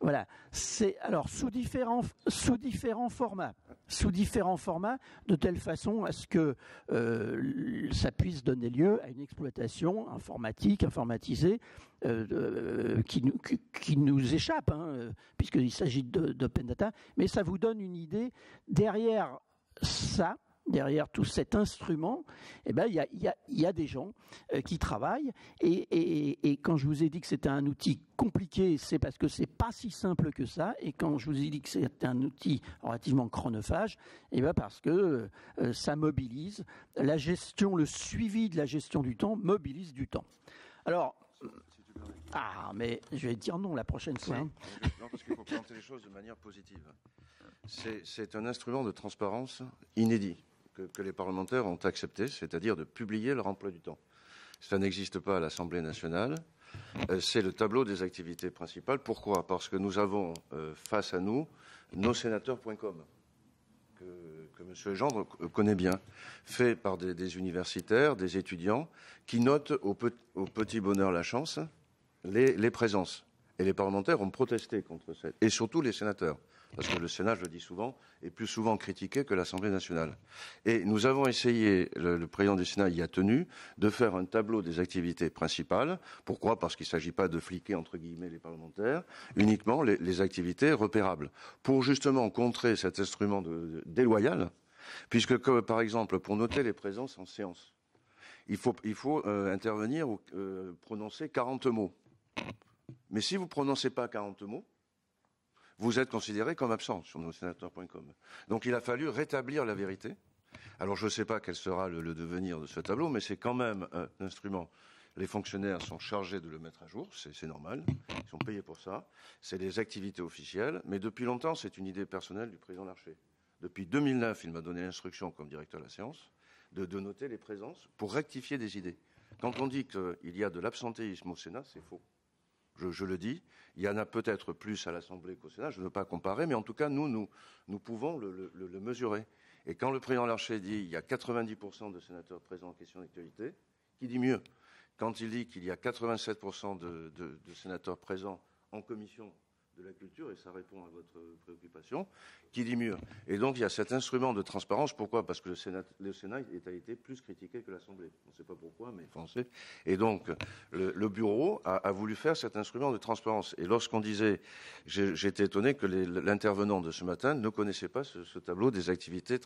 Voilà. C'est alors sous différents sous différents formats, sous différents formats, de telle façon à ce que euh, ça puisse donner lieu à une exploitation informatique, informatisée, euh, euh, qui, nous, échappe, hein, puisqu'il s'agit d'open data. Mais ça vous donne une idée derrière ça derrière tout cet instrument, eh ben, il y, a, des gens euh, qui travaillent. Et, quand je vous ai dit que c'était un outil compliqué, c'est parce que c'est pas si simple que ça. Et quand je vous ai dit que c'est un outil relativement chronophage, eh ben parce que euh, ça mobilise la gestion, le suivi de la gestion du temps mobilise du temps. Alors. Ah, mais je vais dire non la prochaine fois. Hein. Non, parce qu'il faut présenter les choses de manière positive. C'est un instrument de transparence inédit que, les parlementaires ont accepté, c'est-à-dire de publier leur emploi du temps. Ça n'existe pas à l'Assemblée nationale. Euh, c'est le tableau des activités principales. Pourquoi? Parce que nous avons euh, face à nous nos sénateurs.com, que, que M. Gendre connaît bien, fait par des, universitaires, des étudiants, qui notent au, petit bonheur la chance les, les présences. Et les parlementaires ont protesté contre ça, et surtout les sénateurs parce que le Sénat, je le dis souvent, est plus souvent critiqué que l'Assemblée nationale. Et nous avons essayé, le, président du Sénat y a tenu, de faire un tableau des activités principales. Pourquoi? Parce qu'il ne s'agit pas de fliquer, entre guillemets, les parlementaires, uniquement les, activités repérables. Pour justement contrer cet instrument déloyal, puisque, par exemple, pour noter les présences en séance, il faut, euh, intervenir ou euh, prononcer 40 mots. Mais si vous ne prononcez pas 40 mots, vous êtes considéré comme absent sur nos sénateurs.com. Donc il a fallu rétablir la vérité. Alors je ne sais pas quel sera le, devenir de ce tableau, mais c'est quand même un instrument. Les fonctionnaires sont chargés de le mettre à jour, c'est normal, ils sont payés pour ça. C'est des activités officielles, mais depuis longtemps, c'est une idée personnelle du président Larcher. Depuis 2009, il m'a donné l'instruction, comme directeur de la séance, de noter les présences pour rectifier des idées. Quand on dit qu'il y a de l'absentéisme au Sénat, c'est faux je, le dis. Il y en a peut-être plus à l'Assemblée qu'au Sénat, je ne veux pas comparer, mais en tout cas, nous, nous, pouvons le, mesurer. Et quand le président Larcher dit qu'il y a 90% de sénateurs présents en question d'actualité, qui dit mieux? Quand il dit qu'il y a 87% de, de sénateurs présents en commission de la culture, et ça répond à votre préoccupation, qui dit mieux. Et donc il y a cet instrument de transparence. Pourquoi? Parce que le Sénat, le Sénat a été plus critiqué que l'Assemblée. On ne sait pas pourquoi, mais français. Et donc le, bureau a, voulu faire cet instrument de transparence. Et lorsqu'on disait, j'étais étonné que l'intervenant de ce matin ne connaissait pas ce, tableau des activités,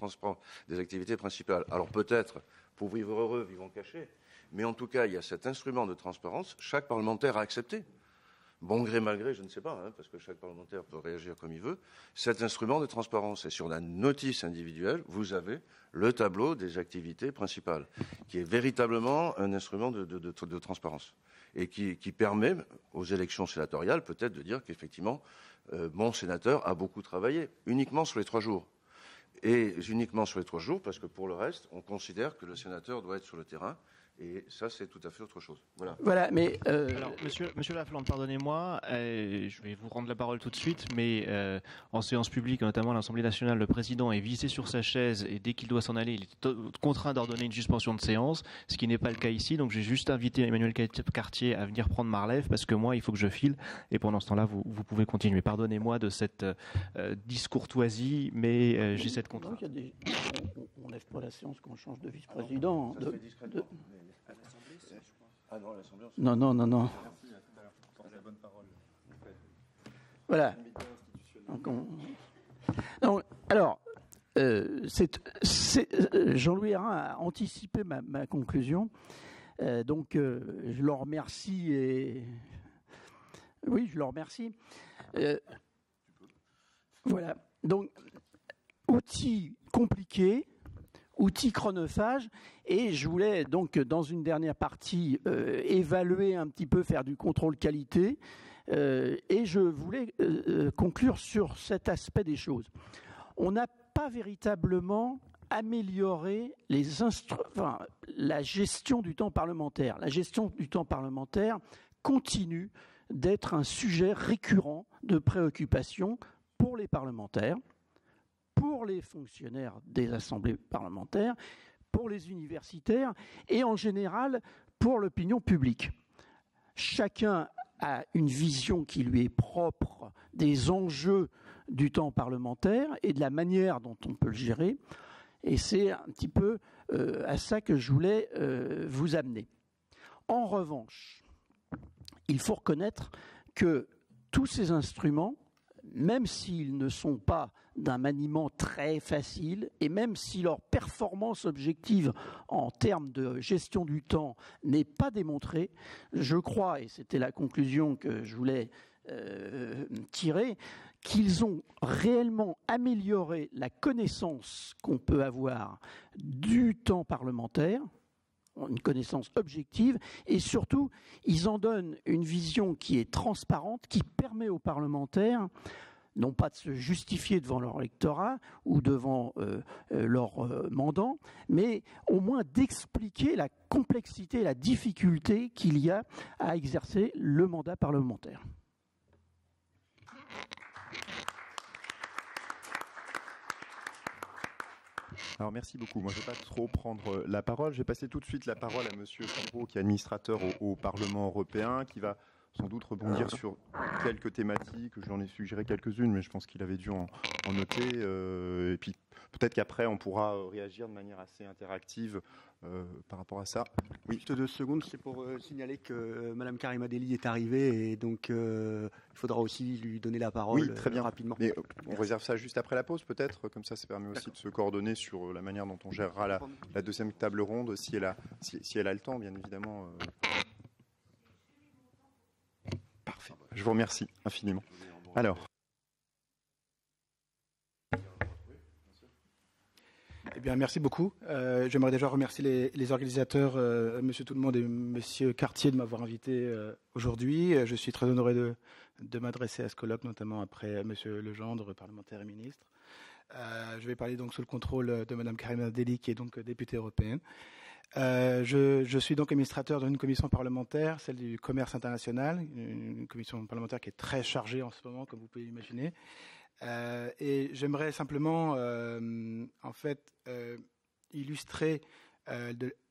des activités principales. Alors peut-être, pour vivre heureux, vivons cachés. Mais en tout cas, il y a cet instrument de transparence. Chaque parlementaire a accepté bon gré, mal gré, je ne sais pas, hein, parce que chaque parlementaire peut réagir comme il veut, cet instrument de transparence. Et sur la notice individuelle, vous avez le tableau des activités principales, qui est véritablement un instrument de, transparence et qui, permet aux élections sénatoriales peut-être de dire qu'effectivement, euh, mon sénateur a beaucoup travaillé, uniquement sur les trois jours. Et uniquement sur les trois jours, parce que pour le reste, on considère que le sénateur doit être sur le terrain et ça, c'est tout à fait autre chose. Voilà. Voilà, mais euh, Alors, monsieur, monsieur Laflande, pardonnez-moi, euh, je vais vous rendre la parole tout de suite, mais euh, en séance publique, notamment à l'Assemblée nationale, le président est visé sur sa chaise et dès qu'il doit s'en aller, il est contraint d'ordonner une suspension de séance, ce qui n'est pas le cas ici. Donc, j'ai juste invité Emmanuel Cartier à venir prendre ma relève parce que moi, il faut que je file. Et pendant ce temps-là, vous, vous, pouvez continuer. Pardonnez-moi de cette discourtoisie, mais j'ai cette contrainte. On ne lève pas la séance quand on change de vice-président. Ah non, non, non, non. Voilà. alors, euh, euh, Jean-Louis Hérin a anticipé ma, conclusion. Euh, donc, je le remercie. Oui, je le remercie. voilà. Donc, outil compliqué, outil chronophage. Et je voulais donc, dans une dernière partie, euh, évaluer un petit peu, faire du contrôle qualité. Euh, et je voulais euh, conclure sur cet aspect des choses. On n'a pas véritablement amélioré les la gestion du temps parlementaire. La gestion du temps parlementaire continue d'être un sujet récurrent de préoccupation pour les parlementaires pour les fonctionnaires des assemblées parlementaires, pour les universitaires et en général pour l'opinion publique. Chacun a une vision qui lui est propre des enjeux du temps parlementaire et de la manière dont on peut le gérer. Et c'est un petit peu euh, à ça que je voulais euh, vous amener. En revanche, il faut reconnaître que tous ces instruments, même s'ils ne sont pas d'un maniement très facile, et même si leur performance objective en termes de gestion du temps n'est pas démontrée, je crois, et c'était la conclusion que je voulais euh, tirer, qu'ils ont réellement amélioré la connaissance qu'on peut avoir du temps parlementaire, une connaissance objective, et surtout, ils en donnent une vision qui est transparente, qui permet aux parlementaires non pas de se justifier devant leur électorat ou devant euh, euh, leur euh, mandant, mais au moins d'expliquer la complexité, la difficulté qu'il y a à exercer le mandat parlementaire. Alors merci beaucoup. Moi, je ne vais pas trop prendre la parole. Je vais passer tout de suite la parole à Monsieur Chambrot, qui est administrateur au, au Parlement européen, qui va sans doute rebondir sur quelques thématiques. J'en ai suggéré quelques-unes, mais je pense qu'il avait dû en, noter. Euh, et puis peut-être qu'après, on pourra euh, réagir de manière assez interactive euh, par rapport à ça. Oui. Juste deux secondes, c'est pour signaler que Madame Karima Deli est arrivée et donc il faudra aussi lui donner la parole oui, très bien. rapidement. Mais on réserve ça juste après la pause, peut-être. Comme ça, ça permet aussi de se coordonner sur la manière dont on gérera la, la deuxième table ronde, si elle a, si, si elle a le temps, bien évidemment. Je vous remercie infiniment. Alors. Eh bien, merci beaucoup. Euh, j'aimerais déjà remercier les, organisateurs, euh, Monsieur Tout le Monde et Monsieur Cartier, de m'avoir invité euh, aujourd'hui. Je suis très honoré de, m'adresser à ce colloque, notamment après Monsieur Legendre, parlementaire et ministre. je vais parler donc sous le contrôle de Madame Karina Deli, qui est donc députée européenne. Euh, je, suis donc administrateur d'une commission parlementaire, celle du commerce international, une, commission parlementaire qui est très chargée en ce moment, comme vous pouvez l'imaginer. Euh, et j'aimerais simplement, euh, en fait, illustrer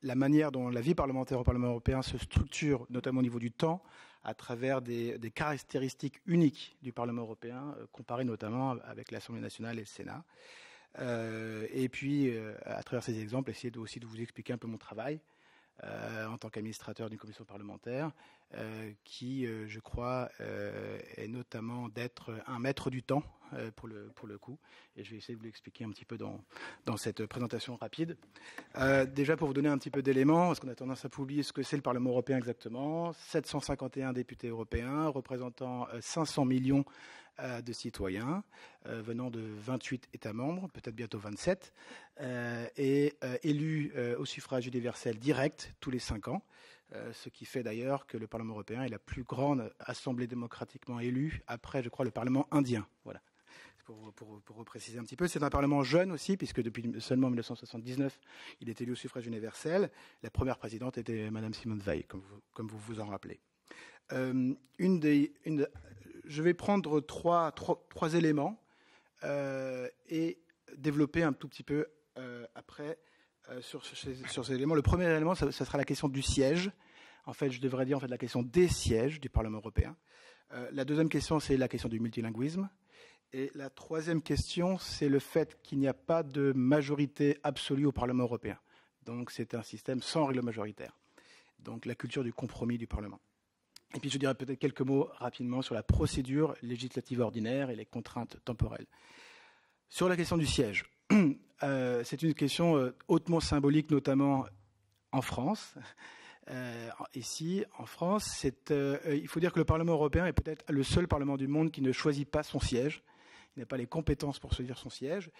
la manière dont la vie parlementaire au Parlement européen se structure, notamment au niveau du temps, à travers des, des caractéristiques uniques du Parlement européen, comparées notamment avec l'Assemblée nationale et le Sénat. Euh, et puis, euh, à travers ces exemples, essayer aussi de vous expliquer un peu mon travail euh, en tant qu'administrateur d'une commission parlementaire, qui, je crois, est notamment d'être un maître du temps pour, le, pour le coup. Et je vais essayer de vous l'expliquer un petit peu dans, dans cette présentation rapide. déjà, pour vous donner un petit peu d'éléments, parce qu'on a tendance à oublier ce que c'est le Parlement européen exactement, 751 députés européens représentant 500 millions euh, de citoyens euh, venant de 28 États membres, peut-être bientôt 27, euh, et élus au suffrage universel direct tous les cinq ans. ce qui fait d'ailleurs que le Parlement européen est la plus grande assemblée démocratiquement élue après, je crois, le Parlement indien. Voilà. Pour, pour, préciser un petit peu. C'est un Parlement jeune aussi, puisque depuis seulement 1979, il est élu au suffrage universel. La première présidente était Madame Simone Veil, comme vous comme vous, vous en rappelez. une des, je vais prendre trois, éléments euh, et développer un tout petit peu euh, après euh, sur, ces éléments. Le premier élément, ça, sera la question du siège. En fait, je devrais dire en fait la question des sièges du Parlement européen. la deuxième question, c'est la question du multilinguisme. Et la troisième question, c'est le fait qu'il n'y a pas de majorité absolue au Parlement européen. Donc, c'est un système sans règle majoritaire. Donc, la culture du compromis du Parlement. Et puis je dirais peut-être quelques mots rapidement sur la procédure législative ordinaire et les contraintes temporelles. Sur la question du siège, (clears throat) euh, c'est une question euh, hautement symbolique, notamment en France. Euh, ici, en France, il faut dire que le Parlement européen est peut-être le seul Parlement du monde qui ne choisit pas son siège. Il n'a pas les compétences pour choisir son siège.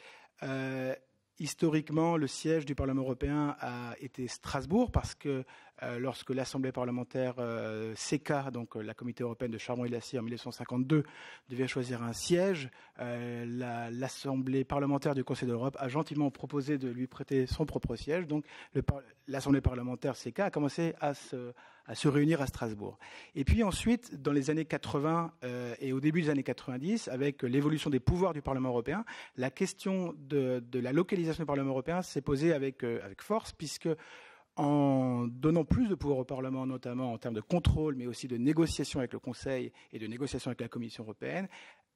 Historiquement, le siège du Parlement européen a été Strasbourg parce que euh, lorsque l'Assemblée parlementaire euh, CK, donc euh, la Comité européenne de charbon et d'acier en 1952, devait choisir un siège, l'Assemblée parlementaire du Conseil de l'Europe a gentiment proposé de lui prêter son propre siège. Donc l'Assemblée parlementaire CK a commencé à se, réunir à Strasbourg. Et puis ensuite, dans les années 80 et au début des années 90, avec l'évolution des pouvoirs du Parlement européen, la question de, la localisation du Parlement européen s'est posée avec force, puisque en donnant plus de pouvoir au Parlement, notamment en termes de contrôle, mais aussi de négociation avec le Conseil et de négociation avec la Commission européenne,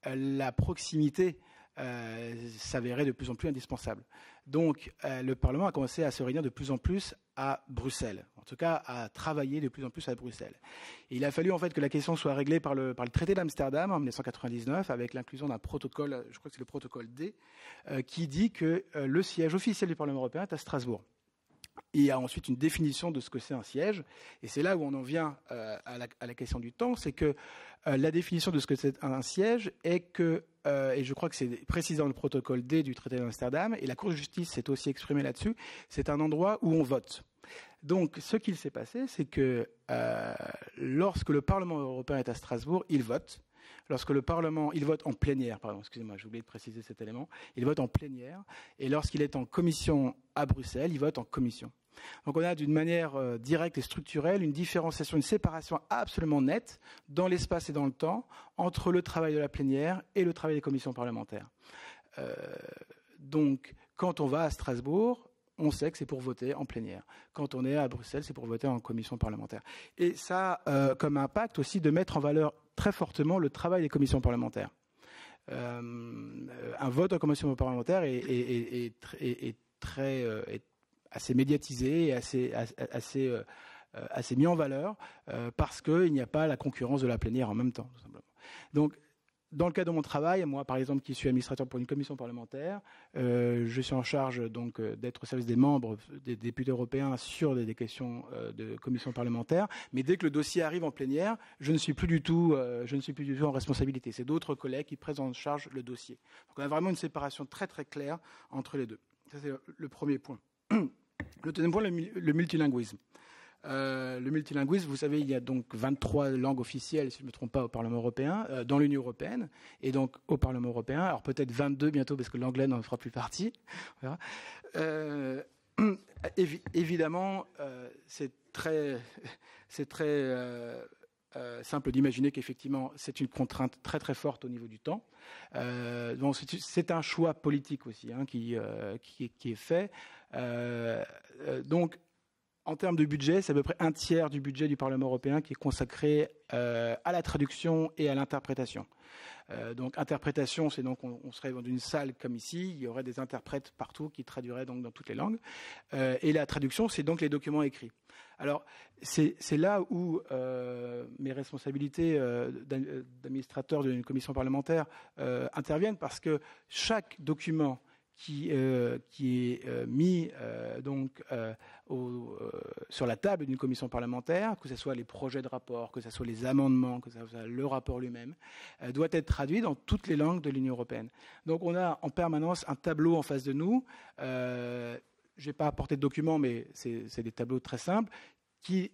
euh, la proximité euh, s'avérait de plus en plus indispensable. Donc euh, le Parlement a commencé à se réunir de plus en plus à Bruxelles, en tout cas à travailler de plus en plus à Bruxelles. Il a fallu en fait que la question soit réglée par le traité d'Amsterdam en 1999 avec l'inclusion d'un protocole, je crois que c'est le protocole D, qui dit que le siège officiel du Parlement européen est à Strasbourg. Il y a ensuite une définition de ce que c'est un siège, et c'est là où on en vient euh, à, la, question du temps, c'est que euh, la définition de ce que c'est un siège est que, euh, et je crois que c'est précisé dans le protocole D du traité d'Amsterdam, et la Cour de justice s'est aussi exprimée là-dessus, c'est un endroit où on vote. Donc, ce qu'il s'est passé, c'est que lorsque le Parlement européen est à Strasbourg, il vote, lorsque le Parlement, il vote en plénière, pardon, excusez-moi, j'ai oublié de préciser cet élément, il vote en plénière, et lorsqu'il est en commission à Bruxelles, il vote en commission. Donc on a d'une manière euh, directe et structurelle une différenciation, une séparation absolument nette dans l'espace et dans le temps entre le travail de la plénière et le travail des commissions parlementaires. Euh, donc quand on va à Strasbourg, on sait que c'est pour voter en plénière. Quand on est à Bruxelles, c'est pour voter en commission parlementaire. Et ça euh, comme impact aussi de mettre en valeur très fortement le travail des commissions parlementaires. Euh, un vote en commission parlementaire est, très euh, assez médiatisé et assez, assez mis en valeur parce qu'il n'y a pas la concurrence de la plénière en même temps. Donc dans le cadre de mon travail, moi par exemple qui suis administrateur pour une commission parlementaire, euh, je suis en charge donc euh, d'être au service des membres, des députés européens sur des, questions euh, de commission parlementaire. Mais dès que le dossier arrive en plénière, je ne suis plus du tout, je ne suis plus du tout en responsabilité. C'est d'autres collègues qui prennent en charge le dossier. Donc on a vraiment une séparation très très claire entre les deux. Ça c'est le premier point. (clears throat) Le deuxième point, le multilinguisme. Euh, le multilinguisme, vous savez, il y a donc 23 langues officielles, si je ne me trompe pas, au Parlement européen, euh, dans l'Union européenne, et donc au Parlement européen. Alors peut-être 22 bientôt, parce que l'anglais n'en fera plus partie. (laughs) Euh, (clears throat) évidemment, c'est très, (laughs) simple d'imaginer qu'effectivement, c'est une contrainte très très forte au niveau du temps. donc c'est un choix politique aussi hein, qui, qui, est fait. donc en termes de budget, c'est à peu près un tiers du budget du Parlement européen qui est consacré euh, à la traduction et à l'interprétation. Euh, donc interprétation, c'est donc on, serait dans une salle comme ici, il y aurait des interprètes partout qui traduiraient donc dans toutes les langues. Euh, et la traduction, c'est donc les documents écrits. Alors c'est là où mes responsabilités d'administrateur d'une commission parlementaire interviennent parce que chaque document qui, euh, qui est euh, mis euh, sur la table d'une commission parlementaire, que ce soit les projets de rapport, que ce soit les amendements, que ce soit le rapport lui-même, doit être traduit dans toutes les langues de l'Union européenne. Donc on a en permanence un tableau en face de nous. je n'ai pas apporté de documents, mais c'est des tableaux très simples qui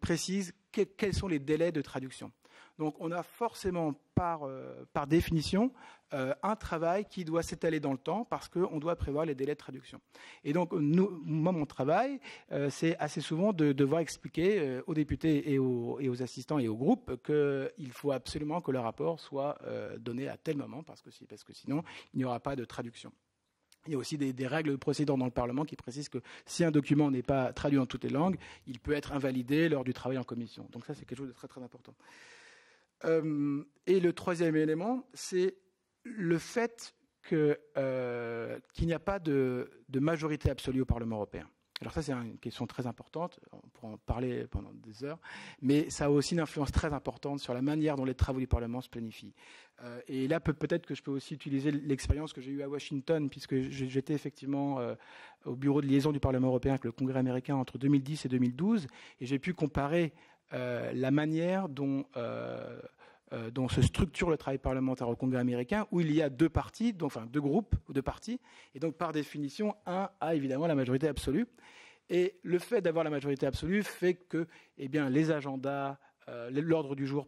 précisent quels sont les délais de traduction. Donc on a forcément par, euh, définition euh, un travail qui doit s'étaler dans le temps parce qu'on doit prévoir les délais de traduction. Et donc nous, moi mon travail, euh, c'est assez souvent de devoir expliquer aux députés et aux, et aux, assistants et aux groupes qu'il faut absolument que le rapport soit donné à tel moment parce que, parce que sinon il n'y aura pas de traduction. Il y a aussi des, des, règles de procédure dans le Parlement qui précisent que si un document n'est pas traduit en toutes les langues, il peut être invalidé lors du travail en commission. Donc ça, c'est quelque chose de très très important. Euh, et le troisième élément, c'est le fait euh, qu'il n'y a pas de, majorité absolue au Parlement européen. Alors ça, c'est une question très importante, on pourra en parler pendant des heures, mais ça a aussi une influence très importante sur la manière dont les travaux du Parlement se planifient. Euh, et là, peut-être que je peux aussi utiliser l'expérience que j'ai eue à Washington, puisque j'étais effectivement au bureau de liaison du Parlement européen avec le Congrès américain entre 2010 et 2012, et j'ai pu comparer euh, la manière dont, euh, euh, dont, se structure le travail parlementaire au Congrès américain, où il y a deux partis, donc, enfin deux groupes ou deux partis, et donc par définition, un a évidemment la majorité absolue. Et le fait d'avoir la majorité absolue fait que eh bien, les agendas, l'ordre du jour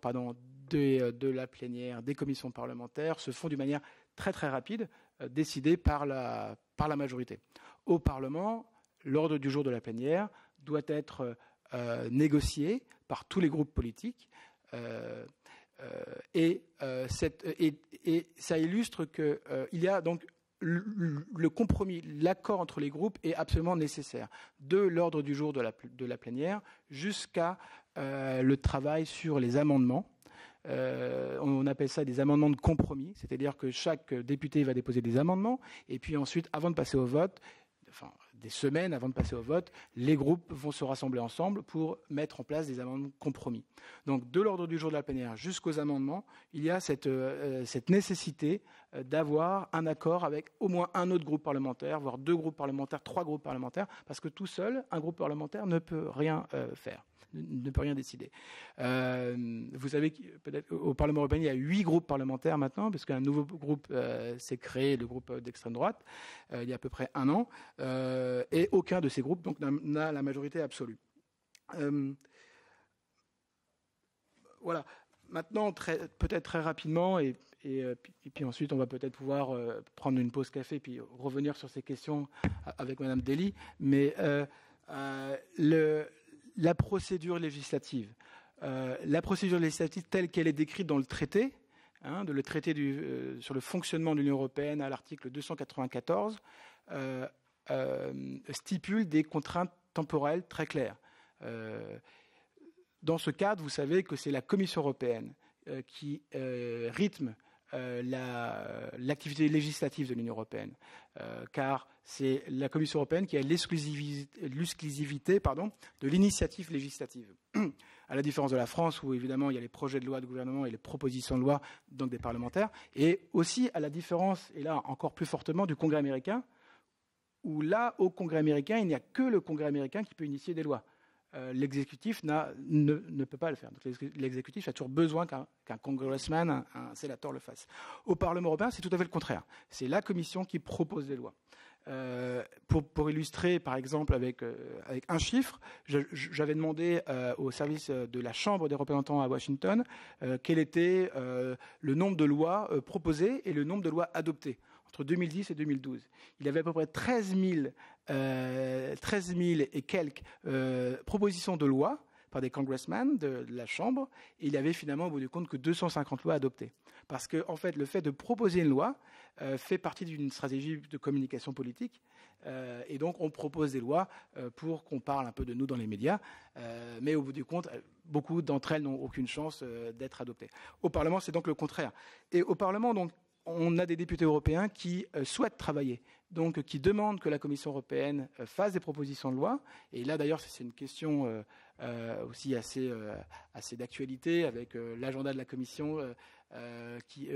de, la plénière, des commissions parlementaires se font d'une manière très très rapide, décidée par la, par la majorité. Au Parlement, l'ordre du jour de la plénière doit être euh, négocié par tous les groupes politiques. Euh, euh, et, cette, et, ça illustre qu'il y a donc le, compromis, l'accord entre les groupes est absolument nécessaire, de l'ordre du jour de la, plénière jusqu'à euh, le travail sur les amendements. Euh, on appelle ça des amendements de compromis, c'est-à-dire que chaque député va déposer des amendements, et puis ensuite, avant de passer au vote, enfin, des semaines avant de passer au vote, les groupes vont se rassembler ensemble pour mettre en place des amendements compromis. Donc, de l'ordre du jour de la plénière jusqu'aux amendements, il y a cette, euh, cette nécessité euh, d'avoir un accord avec au moins un autre groupe parlementaire, voire deux groupes parlementaires, trois groupes parlementaires, parce que tout seul, un groupe parlementaire ne peut rien euh, faire ne peut rien décider. Euh, vous savez peut-être au Parlement européen, il y a huit groupes parlementaires maintenant, parce qu'un nouveau groupe euh, s'est créé, le groupe d'extrême droite, euh, il y a à peu près un an, et aucun de ces groupes donc n'a la majorité absolue. voilà. Maintenant, peut-être très rapidement, et, et, puis ensuite, on va peut-être pouvoir prendre une pause café, puis revenir sur ces questions avec Madame Dely. Mais le, la procédure législative. Euh, la procédure législative telle qu'elle est décrite dans le traité, hein, le traité euh, sur le fonctionnement de l'Union européenne à l'article 294, euh, stipule des contraintes temporelles très claires. dans ce cadre, vous savez que c'est la Commission européenne qui rythme l'activité législative de l'Union européenne, car c'est la Commission européenne qui a l'exclusivité de l'initiative législative. (clears throat) à la différence de la France, où évidemment il y a les projets de loi de gouvernement et les propositions de loi donc des parlementaires, et aussi à la différence, et là encore plus fortement, du Congrès américain, où là, au Congrès américain, il n'y a que le Congrès américain qui peut initier des lois. Euh, l'exécutif ne, peut pas le faire. l'exécutif a toujours besoin qu'un, congressman, un, sénateur le fasse. Au Parlement européen, c'est tout à fait le contraire. C'est la Commission qui propose des lois. Euh, pour, illustrer, par exemple, avec, euh, un chiffre, j'avais demandé au service de la Chambre des représentants à Washington quel était le nombre de lois proposées et le nombre de lois adoptées entre 2010 et 2012. Il avait à peu près 13 000, 13 000 et quelques propositions de lois par des congressmen de, la Chambre, et il avait finalement au bout du compte que 250 lois adoptées. Parce que, en fait, le fait de proposer une loi euh, fait partie d'une stratégie de communication politique, euh, et donc on propose des lois euh, pour qu'on parle un peu de nous dans les médias, mais au bout du compte, beaucoup d'entre elles n'ont aucune chance d'être adoptées. Au Parlement, c'est donc le contraire. Et au Parlement, donc, on a des députés européens qui souhaitent travailler, donc qui demandent que la Commission européenne fasse des propositions de loi. Et là, d'ailleurs, c'est une question euh, aussi assez, euh, d'actualité avec euh, l'agenda de la Commission qui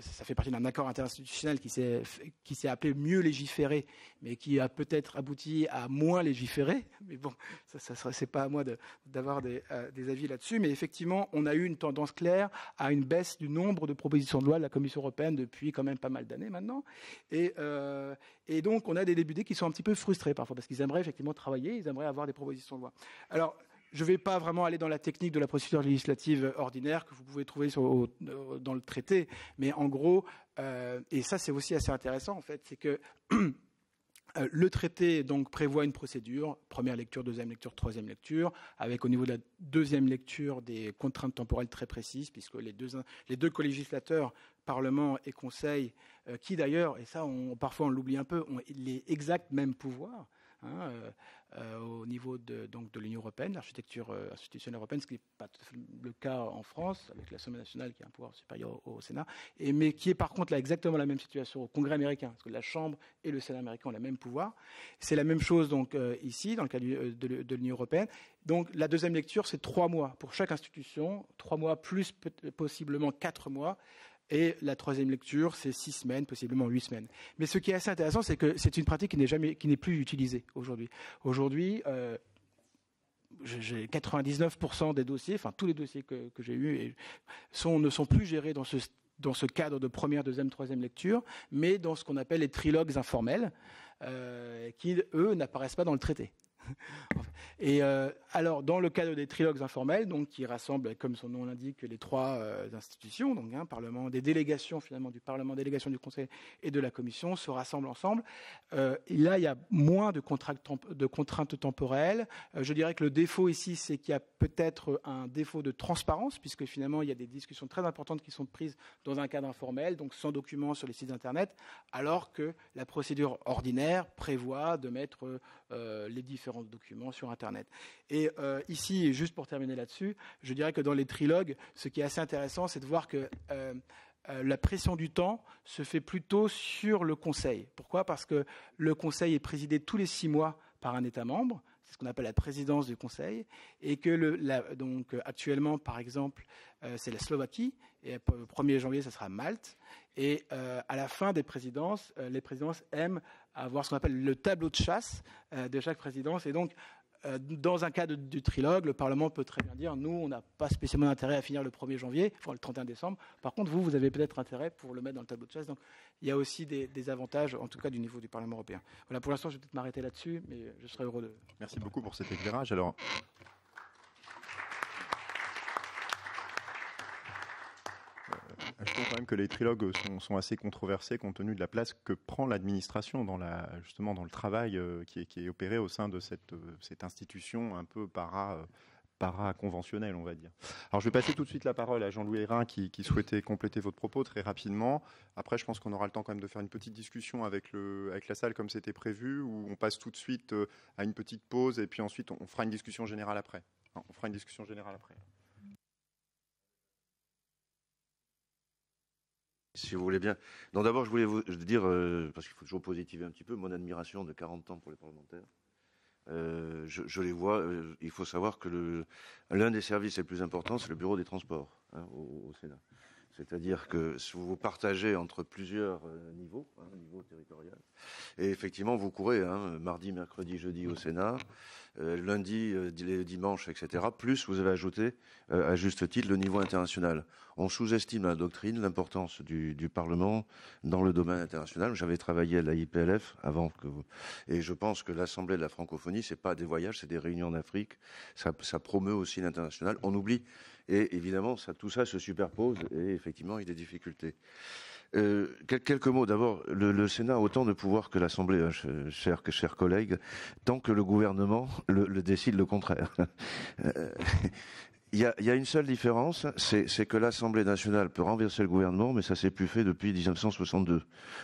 ça fait partie d'un accord interinstitutionnel qui s'est appelé mieux légiférer, mais qui a peut-être abouti à moins légiférer. (laughs) Mais bon, ça, ça pas à moi d'avoir des, des, avis là-dessus. Mais effectivement, on a eu une tendance claire à une baisse du nombre de propositions de loi de la Commission européenne depuis quand même pas mal d'années maintenant. Et, et donc, on a des députés qui sont un petit peu frustrés parfois parce qu'ils aimeraient effectivement travailler, ils aimeraient avoir des propositions de loi. Alors, je ne vais pas vraiment aller dans la technique de la procédure législative ordinaire que vous pouvez trouver dans le traité, mais en gros, euh, et ça c'est aussi assez intéressant en fait, c'est que (clears throat) euh, le traité donc prévoit une procédure, première lecture, deuxième lecture, troisième lecture, avec au niveau de la deuxième lecture des contraintes temporelles très précises, puisque les deux, co-législateurs, Parlement et Conseil, euh, qui d'ailleurs, et ça on, parfois on l'oublie un peu, ont les exacts mêmes pouvoirs. Hein, euh, au niveau de, de l'Union européenne, l'architecture euh, institutionnelle européenne, ce qui n'est pas le cas en France, avec l'Assemblée nationale qui a un pouvoir supérieur au, Sénat, mais qui est par contre là exactement la même situation au Congrès américain, parce que la Chambre et le Sénat américain ont le même pouvoir. C'est la même chose donc euh, ici, dans le cas de l'Union européenne. Donc la deuxième lecture, c'est trois mois pour chaque institution, trois mois plus possiblement quatre mois. Et la troisième lecture, c'est six semaines, possiblement huit semaines. Mais ce qui est assez intéressant, c'est que c'est une pratique qui n'est jamais, qui n'est plus utilisée aujourd'hui. Aujourd'hui, euh, j'ai 99% des dossiers, enfin tous les dossiers que, j'ai eus, sont, ne sont plus gérés dans ce, dans ce cadre de première, deuxième, troisième lecture, mais dans ce qu'on appelle les trilogues informels, euh, qui, eux, n'apparaissent pas dans le traité. (laughs) Et euh, alors, dans le cadre des trilogues informels, donc qui rassemblent, comme son nom l'indique, les trois euh, institutions, donc hein, Parlement, des délégations finalement du Parlement, délégation du Conseil et de la Commission, se rassemblent ensemble. Euh, là, il y a moins de, de contraintes temporelles. je dirais que le défaut ici, c'est qu'il y a peut-être un défaut de transparence, puisque finalement, il y a des discussions très importantes qui sont prises dans un cadre informel, donc sans documents sur les sites Internet, alors que la procédure ordinaire prévoit de mettre les différents documents sur Internet. Et euh, ici, juste pour terminer là-dessus, je dirais que dans les trilogues, ce qui est assez intéressant, c'est de voir que euh, euh, la pression du temps se fait plutôt sur le Conseil. Pourquoi? Parce que le Conseil est présidé tous les six mois par un État membre, c'est ce qu'on appelle la présidence du Conseil, et que le, donc actuellement, par exemple, c'est la Slovaquie, et le 1er janvier, ce sera Malte, et à la fin des présidences, les présidences aiment avoir ce qu'on appelle le tableau de chasse de chaque présidence, et donc euh, dans un cas du trilogue, le Parlement peut très bien dire nous, on n'a pas spécialement intérêt à finir le 1er janvier, enfin le 31 décembre. Par contre, vous, vous avez peut-être intérêt pour le mettre dans le tableau de chasse. Donc, il y a aussi des, des avantages, en tout cas du niveau du Parlement européen. Voilà, pour l'instant, je vais peut-être m'arrêter là-dessus, mais je serais heureux de. Merci beaucoup pour cet éclairage. Alors, Je trouve quand même que les trilogues sont, assez controversés compte tenu de la place que prend l'administration dans justement dans le travail euh, qui, est, opéré au sein de cette, euh, institution un peu para, euh, para conventionnelle, on va dire. Alors je vais passer tout de suite la parole à Jean-Louis Hérin qui, souhaitait compléter votre propos très rapidement. Après, je pense qu'on aura le temps quand même de faire une petite discussion avec la salle comme c'était prévu, où on passe tout de suite à une petite pause et puis ensuite on, fera une discussion générale après. on fera une discussion générale après. Si vous voulez bien. Non, d'abord, je voulais vous dire, euh, parce qu'il faut toujours positiver un petit peu, mon admiration de 40 ans pour les parlementaires. Euh, je, les vois. Euh, il faut savoir que l'un des services les plus importants, c'est le bureau des transports hein, au, Sénat. C'est-à-dire que vous partagez entre plusieurs niveaux, hein, niveau territorial, et effectivement, vous courez hein, mardi, mercredi, jeudi au Sénat. Euh, lundi, euh, dimanche, etc. Plus vous avez ajouté, euh, à juste titre, le niveau international. On sous-estime la doctrine, l'importance du, Parlement dans le domaine international. J'avais travaillé à la IPLF avant que vous... Et je pense que l'Assemblée de la francophonie, c'est pas des voyages, c'est des réunions d'Afrique. Ça, ça promeut aussi l'international. On oublie. Et évidemment, tout ça se superpose et effectivement, il y a des difficultés. Euh, quelques mots. D'abord, le, Sénat a autant de pouvoir que l'Assemblée, hein, chers, collègues, tant que le gouvernement le, décide le contraire. (laughs) Euh, il y, a, une seule différence, c'est que l'Assemblée nationale peut renverser le gouvernement, mais ça s'est plus fait depuis 1962.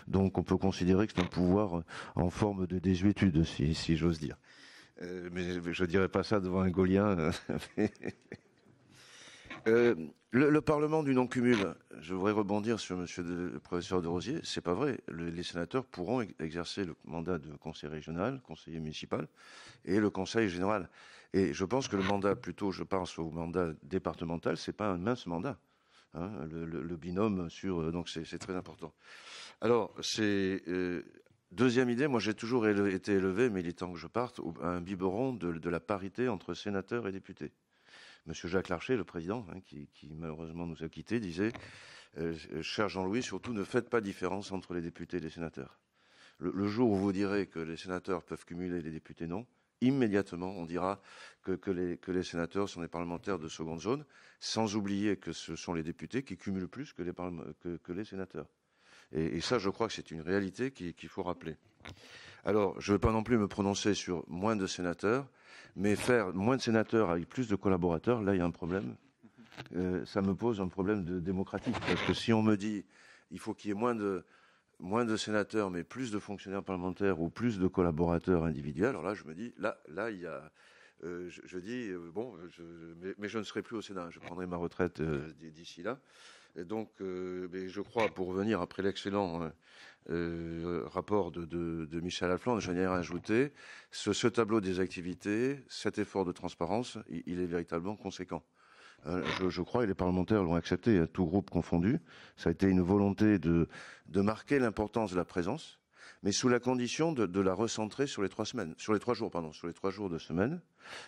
Donc on peut considérer que c'est un pouvoir en forme de désuétude, si, j'ose dire. Euh, mais je dirais pas ça devant un Gaulien. (laughs) Euh, le, Parlement du non-cumul, je voudrais rebondir sur Monsieur le professeur de Rosier. C'est pas vrai. les sénateurs pourront exercer le mandat de conseiller régional, conseiller municipal, et le conseil général. Et je pense que le mandat, plutôt, je pense au mandat départemental, c'est pas un mince mandat. Hein, le, binôme sur, donc c'est très important. Alors, c'est euh, Deuxième idée, moi j'ai toujours été élevé, mais il est temps que je parte, à un biberon de la parité entre sénateurs et députés. Monsieur Jacques Larcher, le président, hein, qui, malheureusement nous a quittés, disait euh, Cher Jean-Louis, surtout ne faites pas différence entre les députés et les sénateurs. Le, jour où vous direz que les sénateurs peuvent cumuler, les députés non, immédiatement on dira que, les, sénateurs sont des parlementaires de seconde zone, sans oublier que ce sont les députés qui cumulent plus que les, sénateurs. Et, ça, je crois que c'est une réalité qu'il faut rappeler. Alors, je ne veux pas non plus me prononcer sur moins de sénateurs, mais faire moins de sénateurs avec plus de collaborateurs, là, il y a un problème. Euh, ça me pose un problème de démocratique. Parce que si on me dit il faut qu'il y ait moins de, moins de sénateurs, mais plus de fonctionnaires parlementaires ou plus de collaborateurs individuels, alors là, je me dis, là, là, il y a. Euh, je, dis, euh, bon, mais, je ne serai plus au Sénat, je prendrai ma retraite d'ici là. Donc, je crois, pour revenir après l'excellent euh, rapport de, Michel Alfland, j'en ai rajouté, ce, ce, tableau des activités, cet effort de transparence, il, est véritablement conséquent. Euh, je, crois, et les parlementaires l'ont accepté, tout groupe confondu. Ça a été une volonté de, marquer l'importance de la présence, mais sous la condition de, la recentrer sur les trois semaines, sur les trois jours, pardon, sur les trois jours de semaine,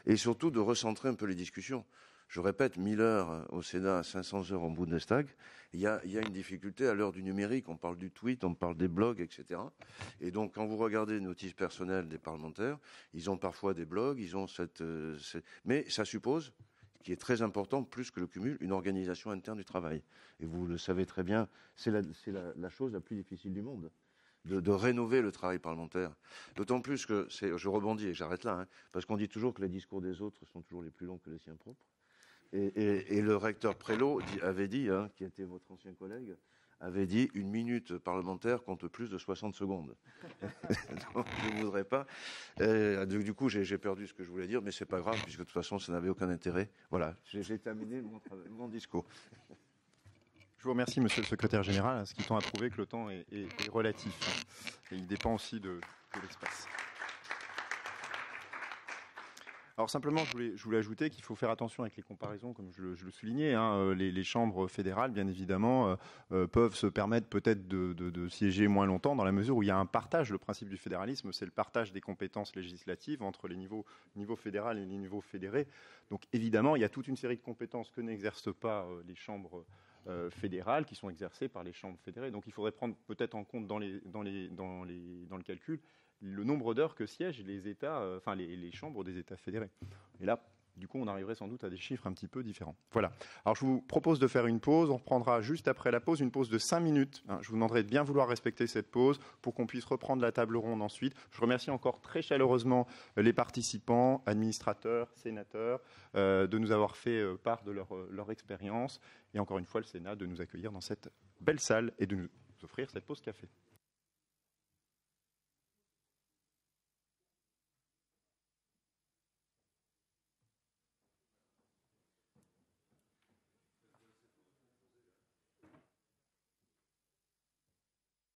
et surtout de recentrer un peu les discussions. Je répète, 1000 heures au Sénat, 500 heures en Bundestag. Il y, a, une difficulté à l'heure du numérique. On parle du tweet, on parle des blogs, etc. Et donc, quand vous regardez les notices personnelles des parlementaires, ils ont parfois des blogs, ils ont cette, euh, mais ça suppose qui est très important, plus que le cumul, une organisation interne du travail. Et vous le savez très bien, c'est la, chose la plus difficile du monde. De, de rénover le travail parlementaire. D'autant plus que, je rebondis et j'arrête là, hein, parce qu'on dit toujours que les discours des autres sont toujours les plus longs que les siens propres. Et, le recteur Prélo dit, avait dit, hein, qui était votre ancien collègue, avait dit une minute parlementaire compte plus de 60 secondes. (laughs) Donc, je ne voudrais pas. Euh, du coup, j'ai perdu ce que je voulais dire, mais c'est pas grave, puisque de toute façon, ça n'avait aucun intérêt. Voilà, j'ai terminé mon, discours. Je vous remercie, monsieur le secrétaire général, ce qui tend à prouver que le temps est, relatif. Et il dépend aussi de l'espace. Alors simplement, je voulais, ajouter qu'il faut faire attention avec les comparaisons, comme je le, soulignais. Hein, les, les, chambres fédérales, bien évidemment, euh, peuvent se permettre peut-être de, siéger moins longtemps dans la mesure où il y a un partage. Le principe du fédéralisme, c'est le partage des compétences législatives entre les niveaux, niveau fédéral et les niveaux fédérés. Donc évidemment, il y a toute une série de compétences que n'exercent pas euh, les chambres euh, fédérales qui sont exercées par les chambres fédérées. Donc il faudrait prendre peut-être en compte dans le calcul le nombre d'heures que siègent euh, les, chambres des États fédérés. Et là, du coup, on arriverait sans doute à des chiffres un petit peu différents. Voilà. Alors, je vous propose de faire une pause. On reprendra juste après la pause une pause de 5 minutes. Hein, je vous demanderai de bien vouloir respecter cette pause pour qu'on puisse reprendre la table ronde ensuite. Je remercie encore très chaleureusement les participants, administrateurs, sénateurs, euh, de nous avoir fait euh, part de leur expérience. Et encore une fois, le Sénat de nous accueillir dans cette belle salle et de nous offrir cette pause café.